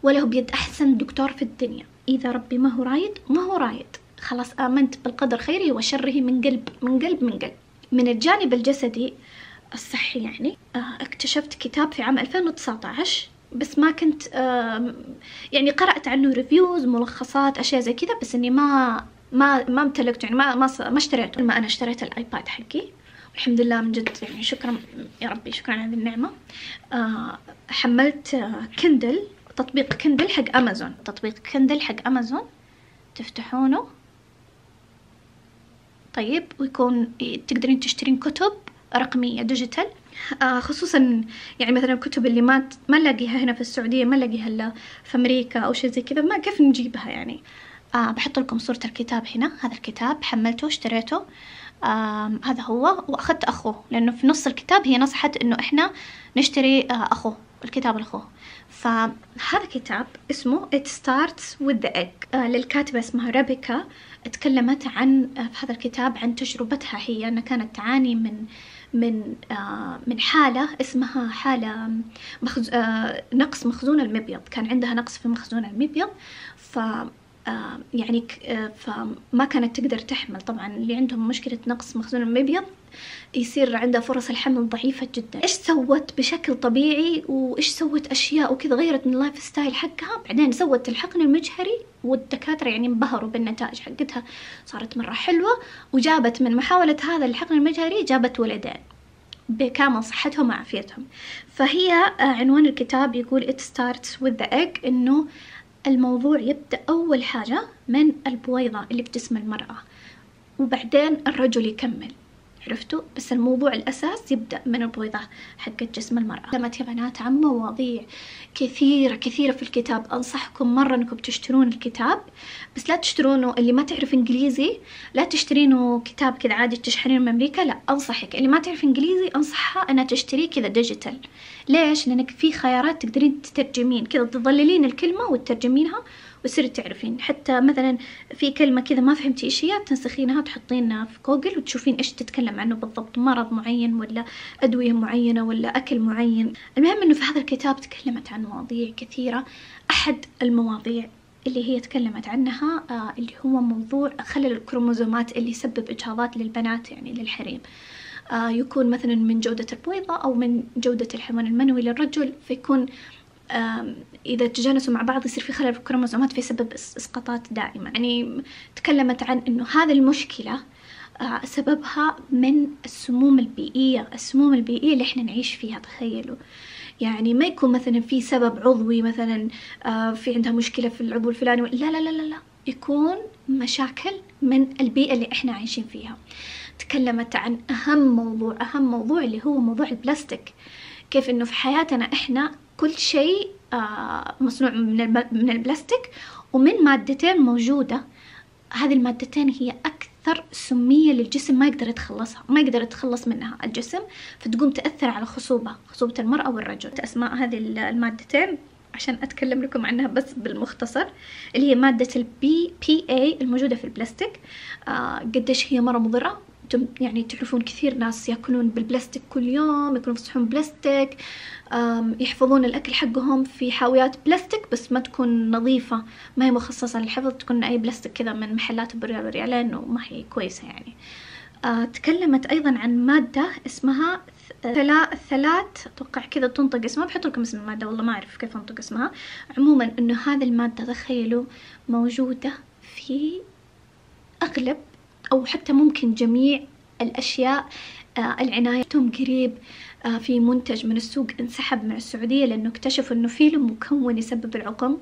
S1: ولا هو بيد أحسن دكتور في الدنيا. إذا ربي ما هو رايد ما هو رايد. خلاص آمنت بالقدر خيره وشره من قلب من قلب من قلب. من الجانب الجسدي الصحي يعني آه، اكتشفت كتاب في عام 2019 بس ما كنت يعني قرأت عنه reviews ملخصات أشياء زي كذا بس إني ما ما ما امتلكته يعني ما ما ما اشتريته. لما أنا اشتريت ال iPad حقي الحمد لله من جد يعني شكرا يا ربي شكرا على هذه النعمة. آه، حملت Kindle تطبيق Kindle حق أمازون تطبيق Kindle حق أمازون تفتحونه. طيب ويكون تقدرين تشترين كتب رقمية ديجيتال آه خصوصا يعني مثلا الكتب اللي ما ما نلاقيها هنا في السعودية ما نلاقيها إلا في أمريكا أو شيء زي كذا ما كيف نجيبها يعني؟ آه بحط لكم صورة الكتاب هنا هذا الكتاب حملته اشتريته. آه هذا هو وأخذت أخوه لأنه في نص الكتاب هي نصحت إنه إحنا نشتري آه أخوه. الكتاب الأخوة. فهذا كتاب اسمه It Starts with the Egg. آه للكاتبة اسمها ريبيكا. تكلمت عن آه في هذا الكتاب عن تجربتها هي أنها كانت تعاني من من آه من حالة اسمها حالة مخز... نقص مخزون المبيض. كان عندها نقص في مخزون المبيض. ف يعني آه فما كانت تقدر تحمل. طبعا اللي عندهم مشكلة نقص مخزون المبيض يصير عندها فرص الحمل ضعيفة جدا. إيش سوت بشكل طبيعي وإيش سوت أشياء وكذا غيرت من ال lifestyle حقها؟ بعدين سوت الحقن المجهري والدكاترة يعني انبهروا بالنتائج حقتها. صارت مرة حلوة وجابت من محاولة هذا الحقن المجهري جابت ولدين بكامل صحتهم وعافيتهم. فهي آه، عنوان الكتاب يقول it starts with the egg إنه الموضوع يبدأ أول حاجة من البويضة اللي بجسم المرأة وبعدين الرجل يكمل. عرفتوا بس الموضوع الأساس يبدأ من البويضة حقت جسم المرأة. تكلمت يا بنات عن مواضيع كثيرة كثيرة في الكتاب أنصحكم مرة أنكم تشترون الكتاب. بس لا تشترونه اللي ما تعرف إنجليزي لا تشترينه كتاب كذا عادي تشحنينه من أمريكا لا أنصحك. اللي ما تعرف إنجليزي أنصحها أنها تشتريه كذا digital ليش؟ لأنك في خيارات تقدرين تترجمين. كذا تظللين الكلمة وتترجمينها وتصيري تعرفين. حتى مثلا في كلمة كذا ما فهمتي إيش هي تنسخينها تحطينها في جوجل وتشوفين إيش تتكلم عنه بالضبط مرض معين ولا أدوية معينة ولا أكل معين. المهم إنه في هذا الكتاب تكلمت عن مواضيع كثيرة. أحد المواضيع اللي هي تكلمت عنها آه اللي هو موضوع خلل الكروموزومات اللي يسبب إجهاضات للبنات يعني للحريم. آه يكون مثلا من جودة البويضة أو من جودة الحيوان المنوي للرجل فيكون إذا تجانسوا مع بعض يصير في خلل في الكروموزومات فيسبب إسقاطات دائمة يعني تكلمت عن إنه هذه المشكلة آه، سببها من السموم البيئية السموم البيئية اللي إحنا نعيش فيها تخيلوا. يعني ما يكون مثلا في سبب عضوي مثلا آه، في عندها مشكلة في العضو الفلاني لا لا لا لا, لا. يكون مشاكل من البيئة اللي إحنا عايشين فيها. تكلمت عن أهم موضوع أهم موضوع اللي هو موضوع البلاستيك. كيف إنه في حياتنا إحنا كل شيء آه مصنوع من, البلاستيك ومن مادتين موجودة. هذه المادتين هي أكثر سمية للجسم ما يقدر يتخلصها ما يقدر يتخلص منها الجسم فتقوم تأثر على خصوبة خصوبة المرأة والرجل. أسماء هذه المادتين عشان أتكلم لكم عنها بس بالمختصر اللي هي مادة ال BPA الموجودة في البلاستيك. آه قديش هي مرة مضرة. يعني تعرفون كثير ناس يأكلون بالبلاستيك كل يوم يأكلون في صحون بلاستيك. يحفظون الأكل حقهم في حاويات بلاستيك بس ما تكون نظيفة ما هي مخصصة للحفظ تكون أي بلاستيك كذا من محلات بريال وريالين وما هي كويسة يعني. آه تكلمت أيضا عن مادة اسمها ثلا الثلاث أتوقع كذا تنطق اسمها بحط لكم اسم المادة والله ما أعرف كيف أنطق اسمها. عموما إنه هذه المادة تخيلوا موجودة في أغلب أو حتى ممكن جميع الأشياء العناية توم قريب آه في منتج من السوق انسحب من السعودية لأنه اكتشفوا إنه فيه له مكون يسبب العقم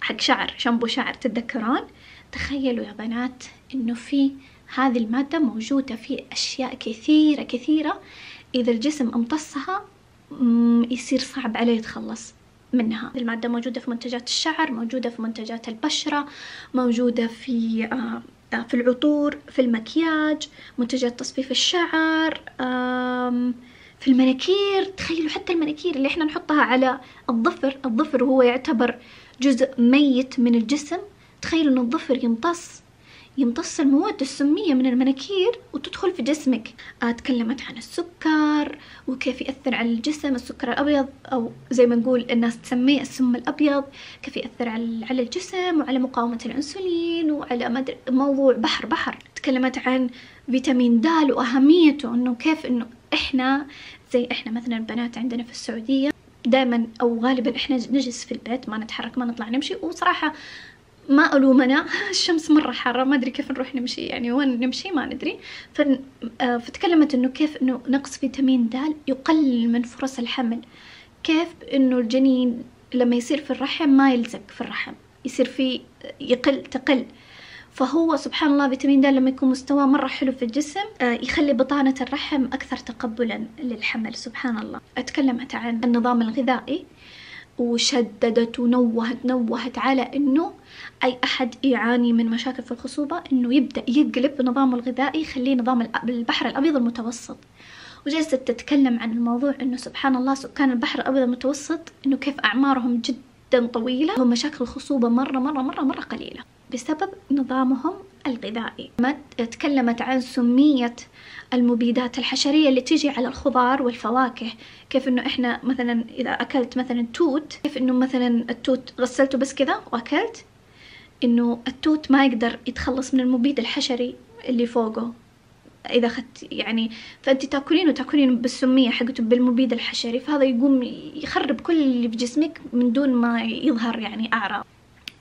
S1: حق شعر شامبو شعر تتذكرون؟ تخيلوا يا بنات إنه في هذه المادة موجودة في أشياء كثيرة كثيرة إذا الجسم امتصها يصير صعب عليه يتخلص منها. المادة موجودة في منتجات الشعر موجودة في منتجات البشرة موجودة في آه في العطور في المكياج منتجات تصفيف الشعر في المناكير. تخيلوا حتى المناكير اللي إحنا نحطها على الظفر. الظفر هو يعتبر جزء ميت من الجسم. تخيلوا إن الظفر يمتص يمتص المواد السمية من المناكير وتدخل في جسمك. آه تكلمت عن السكر وكيف يأثر على الجسم السكر الأبيض أو زي ما نقول الناس تسميه السم الأبيض. كيف يأثر على الجسم وعلى مقاومة الأنسولين وعلى موضوع بحر بحر. تكلمت عن فيتامين د وأهميته إنه كيف إنه إحنا زي إحنا مثلا البنات عندنا في السعودية دائما أو غالبا إحنا نجلس في البيت ما نتحرك ما نطلع نمشي. وصراحة ما ألوم أنا <laughs> الشمس مرة حارة ما أدري كيف نروح نمشي. يعني وين نمشي؟ ما ندري. فتكلمت إنه كيف إنه نقص فيتامين د يقلل من فرص الحمل. كيف إنه الجنين لما يصير في الرحم ما يلزق في الرحم. يصير في يقل تقل. فهو سبحان الله فيتامين د لما يكون مستواه مرة حلو في الجسم يخلي بطانة الرحم أكثر تقبلا للحمل. سبحان الله. أتكلمت عن النظام الغذائي. وشددت ونوهت نوهت على إنه أي أحد يعاني من مشاكل في الخصوبة إنه يبدأ يقلب نظامه الغذائي يخليه نظام البحر الأبيض المتوسط. وجلست تتكلم عن الموضوع إنه سبحان الله سكان البحر الأبيض المتوسط إنه كيف أعمارهم جدا طويلة. ومشاكل مشاكل الخصوبة مرة مرة مرة مرة قليلة بسبب نظامهم الغذائي. ما تكلمت عن سمية المبيدات الحشرية اللي تيجي على الخضار والفواكه. كيف إنه إحنا مثلا إذا أكلت مثلا توت كيف إنه مثلا التوت غسلته بس كذا وأكلت؟ إنه التوت ما يقدر يتخلص من المبيد الحشري اللي فوقه. إذا أخذت يعني فأنت تأكلين وتأكلين بالسمية حقته بالمبيد الحشري فهذا يقوم يخرب كل اللي في جسمك من دون ما يظهر يعني أعراض.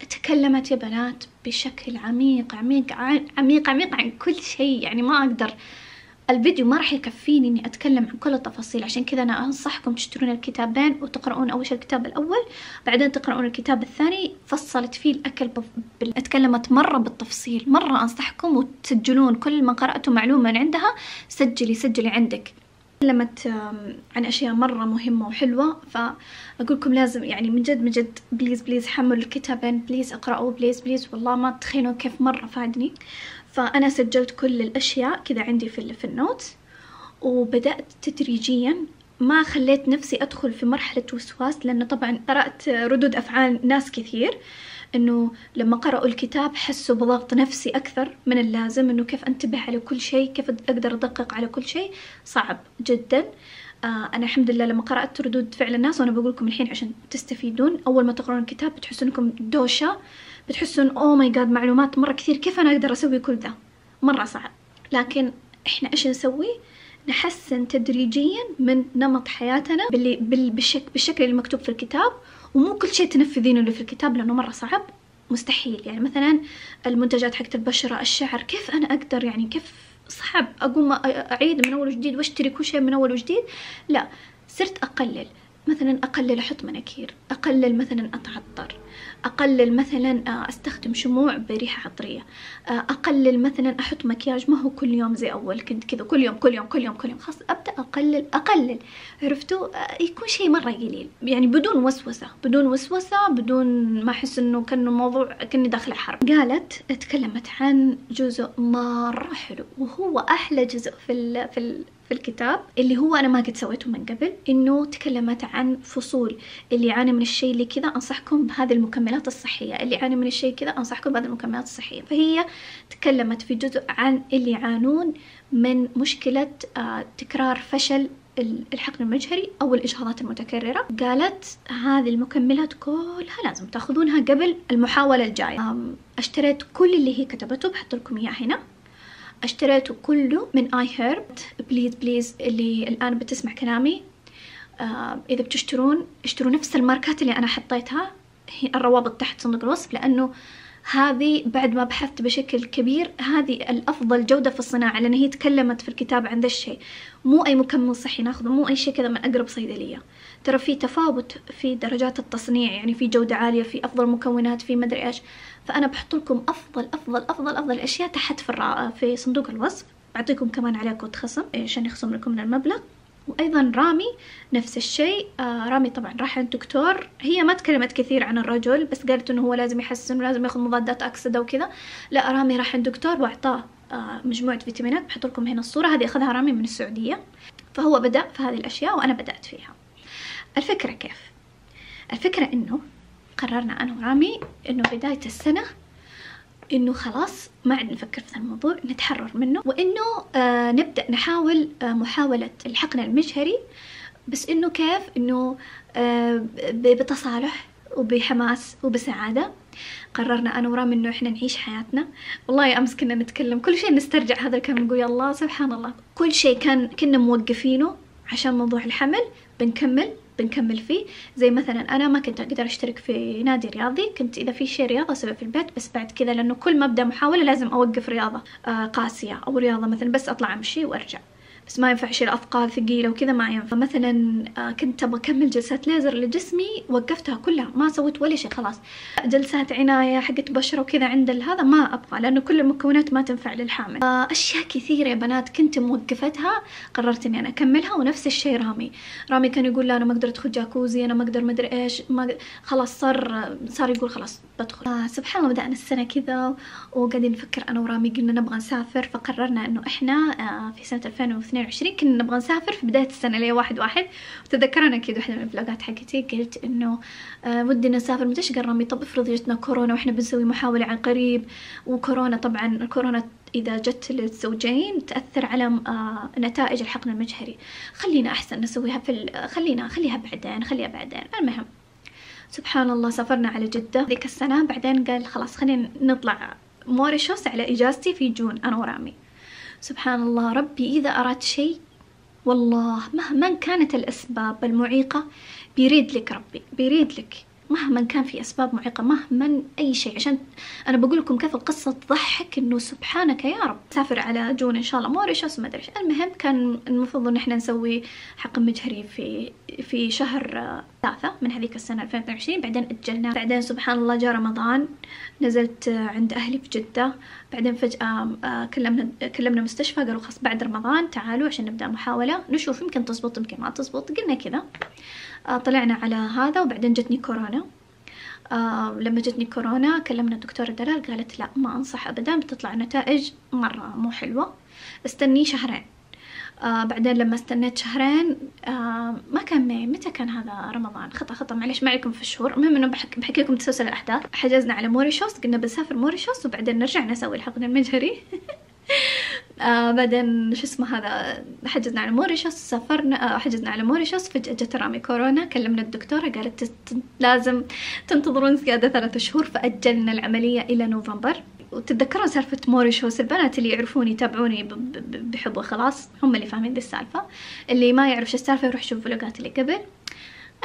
S1: تكلمت يا بنات بشكل عميق عميق عميق عميق عن كل شيء يعني ما أقدر الفيديو ما راح يكفيني إني أتكلم عن كل التفاصيل. عشان كذا أنا أنصحكم تشترون الكتابين وتقرؤون أول شيء الكتاب الأول بعدين تقرؤون الكتاب الثاني. فصلت فيه الأكل. بال... اتكلمت مرة بالتفصيل مرة أنصحكم وتسجلون كل ما قرأتوا معلومة من عندها سجلي سجلي عندك. تكلمت عن أشياء مرة مهمة وحلوة. فأقولكم لازم يعني من جد من جد please please حملوا الكتابين please اقرأوا please please والله ما تخيلون كيف مرة فادني. فأنا سجلت كل الأشياء كذا عندي في, في ال note وبدأت تدريجيا ما خليت نفسي أدخل في مرحلة وسواس لأنه طبعا قرأت ردود أفعال ناس كثير إنه لما قرأوا الكتاب حسوا بضغط نفسي أكثر من اللازم إنه كيف أنتبه على كل شيء كيف أقدر أدقق على كل شيء. صعب جدا. آه أنا الحمد لله لما قرأت ردود فعل الناس وأنا بقول لكم الحين عشان تستفيدون أول ما تقرون الكتاب بتحسوا إنكم دوشة. بتحسون oh my God معلومات مرة كثير كيف أنا أقدر أسوي كل ذا مرة صعب. لكن إحنا إيش نسوي؟ نحسن تدريجيا من نمط حياتنا باللي بالشك بالشكل اللي مكتوب في الكتاب. ومو كل شيء تنفذينه اللي في الكتاب لأنه مرة صعب. مستحيل. يعني مثلا المنتجات حقت البشرة الشعر كيف أنا أقدر؟ يعني كيف صعب؟ أقوم أعيد من أول وجديد وأشتري كل شيء من أول وجديد؟ لا. صرت أقلل. مثلا أقلل أحط مناكير أقلل مثلا أتعطر. أقلل مثلا آه، أستخدم شموع بريحة عطرية. آه، أقلل مثلا أحط مكياج. ما هو كل يوم زي أول؟ كنت كذا كل يوم كل يوم كل يوم كل يوم. خلاص أبدأ أقلل أقلل. عرفتوا؟ آه، يكون شيء مرة قليل. يعني بدون وسوسة بدون وسوسة بدون ما أحس إنه كأنه موضوع كأني داخلة حرب. قالت تكلمت عن جزء مرة حلو وهو أحلى جزء في ال في ال في الكتاب اللي هو أنا ما قد سويته من قبل إنه تكلمت عن فصول. اللي يعاني من الشيء اللي كذا أنصحكم بهذه المكملات. الصحية. اللي يعاني من الشيء كذا أنصحكم بهذه المكملات الصحية. فهي تكلمت في جزء عن اللي يعانون من مشكلة آه تكرار فشل الحقن المجهري أو الإجهاضات المتكررة. قالت هذه المكملات كلها لازم تأخذونها قبل المحاولة الجاية. أشتريت كل اللي هي كتبته بحط لكم إياه هنا. اشتريته كله من iHerb please please اللي الآن بتسمع كلامي. آه إذا بتشترون اشتروا نفس الماركات اللي أنا حطيتها. الروابط تحت صندوق الوصف لأنه هذه بعد ما بحثت بشكل كبير هذه الأفضل جودة في الصناعة لأن هي تكلمت في الكتاب عن ذا الشيء. مو أي مكمل صحي ناخذه مو أي شيء كذا من أقرب صيدلية. ترى في تفاوت في درجات التصنيع يعني في جودة عالية في أفضل مكونات في مدري إيش. فأنا بحط لكم أفضل أفضل أفضل أفضل الأشياء تحت في. في صندوق الوصف. بعطيكم كمان عليه كود خصم عشان يخصم لكم من المبلغ. وأيضا رامي نفس الشيء. آه رامي طبعا راح عند دكتور. هي ما تكلمت كثير عن الرجل بس قالت إنه هو لازم يحسن ولازم يأخذ مضادات أكسدة وكذا. لا رامي راح عند دكتور وأعطاه آه مجموعة فيتامينات. بحط لكم هنا الصورة. هذه أخذها رامي من السعودية. فهو بدأ في هذه الأشياء وأنا بدأت فيها. الفكرة كيف؟ الفكرة إنه قررنا أنا ورامي إنه بداية السنة إنه خلاص ما عاد نفكر في الموضوع نتحرر منه. وإنه آه نبدأ نحاول آه محاولة الحقن المجهري بس إنه كيف؟ إنه آه بتصالح وبحماس وبسعادة. قررنا أنا ورامي إنه إحنا نعيش حياتنا. والله أمس كنا نتكلم كل شيء نسترجع هذا الكلام نقول يا الله سبحان الله. كل شيء كان كنا موقفينه عشان موضوع الحمل بنكمل. بنكمل فيه. زي مثلا أنا ما كنت أقدر أشترك في نادي رياضي كنت إذا في شيء رياضة أسويه في البيت بس بعد كذا لأنه كل ما ابدا محاولة لازم أوقف رياضة آه قاسية أو رياضة مثلا بس أطلع أمشي وأرجع. بس ما ينفع اشيل اثقال ثقيلة وكذا ما ينفع. مثلا آه، كنت أبغى أكمل جلسات ليزر لجسمي وقفتها كلها ما سويت ولا شيء خلاص. جلسات عناية حقت بشرة وكذا عند هذا ما أبغى لأنه كل المكونات ما تنفع للحامل. آه، أشياء كثيرة يا بنات كنت موقفتها قررت إني أنا أكملها ونفس الشيء رامي. رامي كان يقول لا أنا ما أقدر أدخل جاكوزي أنا ما أقدر ما أدري إيش ما خلاص صار صار يقول خلاص. بدخل. آه سبحان الله بدأنا السنة كذا وقاعدين نفكر أنا ورامي قلنا نبغى نسافر فقررنا إنه إحنا آه في سنة 2022 كنا نبغى نسافر في بداية السنة اللي واحد واحد. وتذكرنا أكيد واحدة من الفلوجات حقتي قلت إنه آه ودي نسافر متى قال رامي؟ طب افرض جتنا كورونا وإحنا بنسوي محاولة عن قريب. وكورونا طبعا الكورونا إذا جت للزوجين تأثر على نتائج الحقن المجهري. خلينا أحسن نسويها في خلينا خليها بعدين خليها بعدين. المهم سبحان الله سافرنا على جدة ذيك السنة بعدين قال خلاص خلينا نطلع موريشوس على إجازتي في جون أنا ورامي. سبحان الله ربي إذا أردت شيء والله مهما كانت الأسباب المعيقة بيريد لك ربي بيريد لك. مهما كان في أسباب معيقة مهما أي شيء عشان أنا بقول لكم كيف القصة تضحك إنه سبحانك يا رب. سافر على جون إن شاء الله موريشوس ما أدري المهم كان المفروض إن إحنا نسوي حقن مجهري في في شهر ثلاثة من هذيك السنة 2022 بعدين أجلنا. بعدين سبحان الله جاء رمضان. نزلت عند أهلي في جدة. بعدين فجأة آه، كلمنا كلمنا مستشفى. قالوا خلاص بعد رمضان تعالوا عشان نبدأ محاولة. نشوف يمكن تزبط يمكن ما تزبط. قلنا كذا. طلعنا على هذا وبعدين جتني كورونا. آه لما جتني كورونا كلمنا الدكتورة دلال قالت لا ما أنصح أبدا بتطلع نتائج مرة مو حلوة. استني شهرين. آه بعدين لما استنيت شهرين آه ما كان معي. متى كان هذا رمضان؟ خطأ خطأ معليش ما عليكم في الشهور. المهم إنه بحكي, بحكي لكم تسلسل الأحداث. حجزنا على موريشوس قلنا بنسافر موريشوس وبعدين نرجع نسوي الحقن المجهري. آه <laughs> بعدين شو اسمه هذا حجزنا على موريشوس سافرنا آه حجزنا على موريشوس فجأة جت لنا كورونا كلمنا الدكتورة قالت لازم تنتظرون زيادة ثلاثة شهور فأجلنا العملية إلى نوفمبر. وتتذكرون سالفة موريشوس؟ البنات اللي يعرفوني يتابعوني بحب وخلاص هم اللي فاهمين دي السالفة. اللي ما يعرف شو السالفة يروح يشوف vlogات اللي قبل.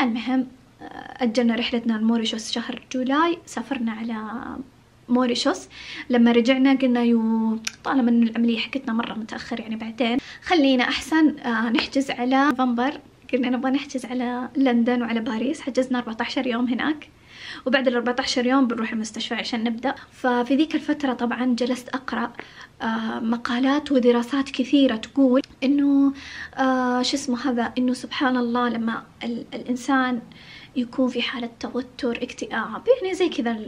S1: المهم آه، أجلنا رحلتنا لموريشوس شهر جولاي سافرنا على موريشوس. لما رجعنا قلنا يو طالما إن العملية حقتنا مرة متأخر يعني بعدين خلينا أحسن آه نحجز على نوفمبر قلنا نبغى نحجز على لندن وعلى باريس. حجزنا 14 يوم هناك. وبعد ال 14 يوم بنروح المستشفى عشان نبدأ. ففي ذيك الفترة طبعا جلست أقرأ آه مقالات ودراسات كثيرة تقول إنه آه شو اسمه هذا؟ إنه سبحان الله لما ال الإنسان يكون في حالة توتر اكتئاب يعني زي كذا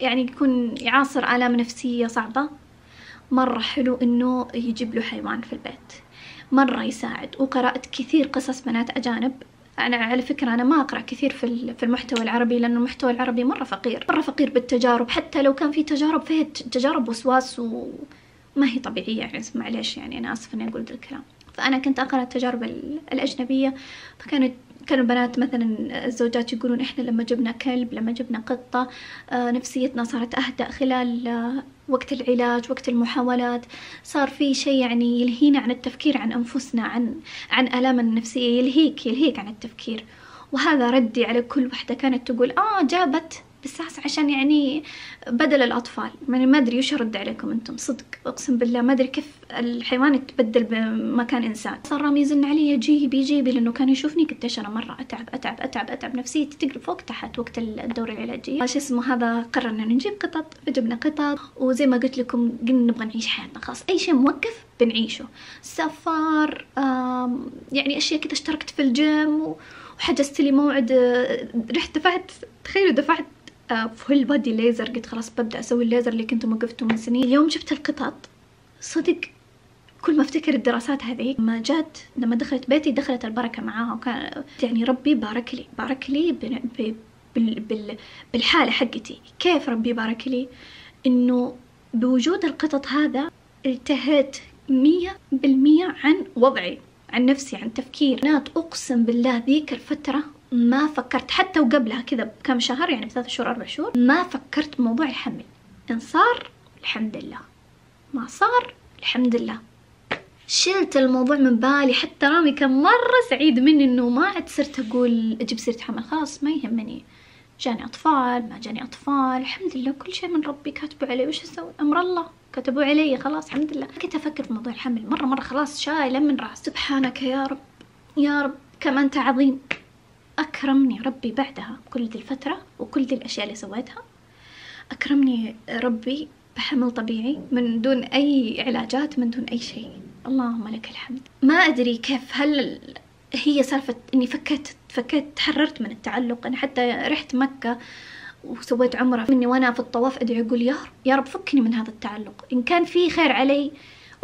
S1: يعني يكون يعاصر آلام نفسية صعبة. مرة حلو إنه يجيب له حيوان في البيت. مرة يساعد. وقرأت كثير قصص بنات أجانب. أنا على فكرة أنا ما أقرأ كثير في في المحتوى العربي لأنه المحتوى العربي مرة فقير. مرة فقير بالتجارب. حتى لو كان في تجارب فيها تجارب وسواس وما هي طبيعية يعني معليش يعني أنا آسفة إني أقول ذا الكلام. فأنا كنت أقرأ التجارب الأجنبية فكانت كانوا البنات مثلا الزوجات يقولون إحنا لما جبنا كلب لما جبنا قطة آه، نفسيتنا صارت أهدأ خلال آه، وقت العلاج وقت المحاولات. صار في شيء يعني يلهينا عن التفكير عن أنفسنا عن عن آلامنا النفسية يلهيك يلهيك عن التفكير. وهذا ردي على كل وحدة كانت تقول آه جابت بس عشان يعني بدل الأطفال. يعني ما أدري وش أرد عليكم أنتم. صدق. أقسم بالله ما أدري كيف الحيوان يتبدل بمكان إنسان. صار رامي يزن علي جيبي جيبي لأنه كان يشوفني. قديش أنا مرة أتعب أتعب أتعب أتعب نفسيتي تقلب فوق تحت وقت الدورة العلاجية. شو اسمه هذا؟ قررنا نجيب قطط. فجبنا قطط. وزي ما قلت لكم قلنا نبغى نعيش حياتنا خلاص أي شيء موقف بنعيشه. سفر يعني أشياء كذا اشتركت في الجيم وحجزت لي موعد رحت دفعت تخيلوا دفعت full body laser قلت خلاص ببدأ أسوي الليزر اللي كنت موقفته من سنين. اليوم جبت القطط. صدق. كل ما أفتكر الدراسات هذه لما جات لما دخلت بيتي دخلت البركة معاها. وكان يعني ربي بارك لي بارك لي بال بال بالحالة حقتي. كيف ربي بارك لي؟ إنه بوجود القطط هذا التهيت مية بالمية عن وضعي عن نفسي عن تفكير. بنات أقسم بالله ذيك الفترة ما فكرت حتى وقبلها كذا بكم شهر يعني بثلاث شهور أربع شهور ما فكرت بموضوع الحمل. إن صار الحمد لله. ما صار الحمد لله. شلت الموضوع من بالي. حتى رامي كان مرة سعيد مني إنه ما عاد صرت أقول أجيب سيرة حمل. خلاص ما يهمني. جاني أطفال ما جاني أطفال. الحمد لله كل شيء من ربي كاتبه علي. وش أسوي؟ أمر الله. كتبوا علي. خلاص الحمد لله. كنت أفكر في موضوع الحمل مرة مرة. خلاص شايلة من راس سبحانك يا رب. يا رب. كم أنت عظيم. أكرمني ربي بعدها كل دي الفترة وكل دي الأشياء اللي سويتها. أكرمني ربي بحمل طبيعي من دون أي علاجات من دون أي شيء. اللهم لك الحمد. ما أدري كيف هل هي سالفة إني فكيت فكيت تحررت من التعلق؟ أنا حتى رحت مكة وسويت عمرة. مني وأنا في الطواف أدعي أقول يا رب يا رب فكني من هذا التعلق. إن كان في خير علي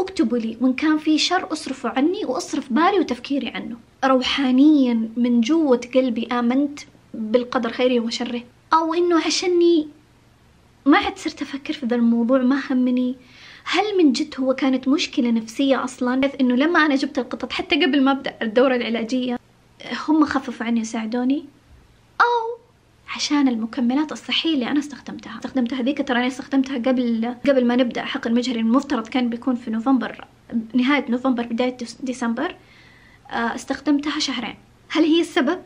S1: اكتبوا لي وإن كان في شر اصرفوا عني واصرف بالي وتفكيري عنه. روحانيا من جوة قلبي آمنت بالقدر خيره وشره. أو إنه عشاني ما عاد صرت أفكر في ذا الموضوع ما همني. هل من جد هو كانت مشكلة نفسية أصلا؟ بس إنه لما أنا جبت القطط حتى قبل ما أبدأ الدورة العلاجية هم خففوا عني وساعدوني. أو عشان المكملات الصحية اللي أنا استخدمتها. استخدمتها ذيك ترى أنا استخدمتها قبل قبل ما نبدأ حقن مجهري المفترض كان بيكون في نوفمبر نهاية نوفمبر بداية ديسمبر. آه، استخدمتها شهرين. هل هي السبب؟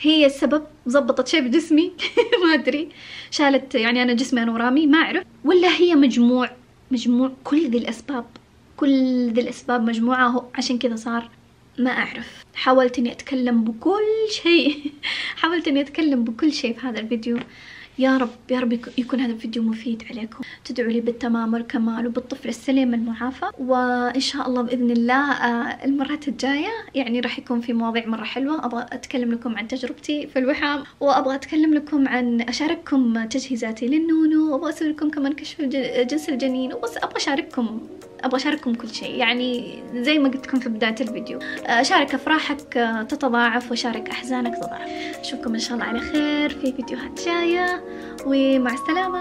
S1: هي السبب؟ ضبطت شيء بجسمي؟ <laughs> ما أدري. شالت يعني أنا جسمي أنا ورامي ما أعرف. ولا هي مجموع مجموع كل ذي الأسباب؟ كل ذي الأسباب مجموعة عشان كذا صار ما أعرف. حاولت إني أتكلم بكل شيء. <laughs> حاولت إني أتكلم بكل شيء في هذا الفيديو. يا رب يا رب يكون هذا الفيديو مفيد عليكم. تدعوا لي بالتمام والكمال وبالطفل السليم المعافى. وإن شاء الله بإذن الله آه، المرات الجاية يعني راح يكون في مواضيع مرة حلوة. أبغى أتكلم لكم عن تجربتي في الوحام. وأبغى أتكلم لكم عن أشارككم تجهيزاتي للنونو. وأبغى أسوي لكم كمان كشف جنس الجنين. وبس أبغى أشارككم. أبغى أشارككم كل شيء. يعني زي ما قلت لكم في بداية الفيديو. شارك أفراحك آه، تتضاعف وشارك أحزانك تضاعف. أشوفكم إن شاء الله على خير في فيديوهات جاية. ومع السلامة.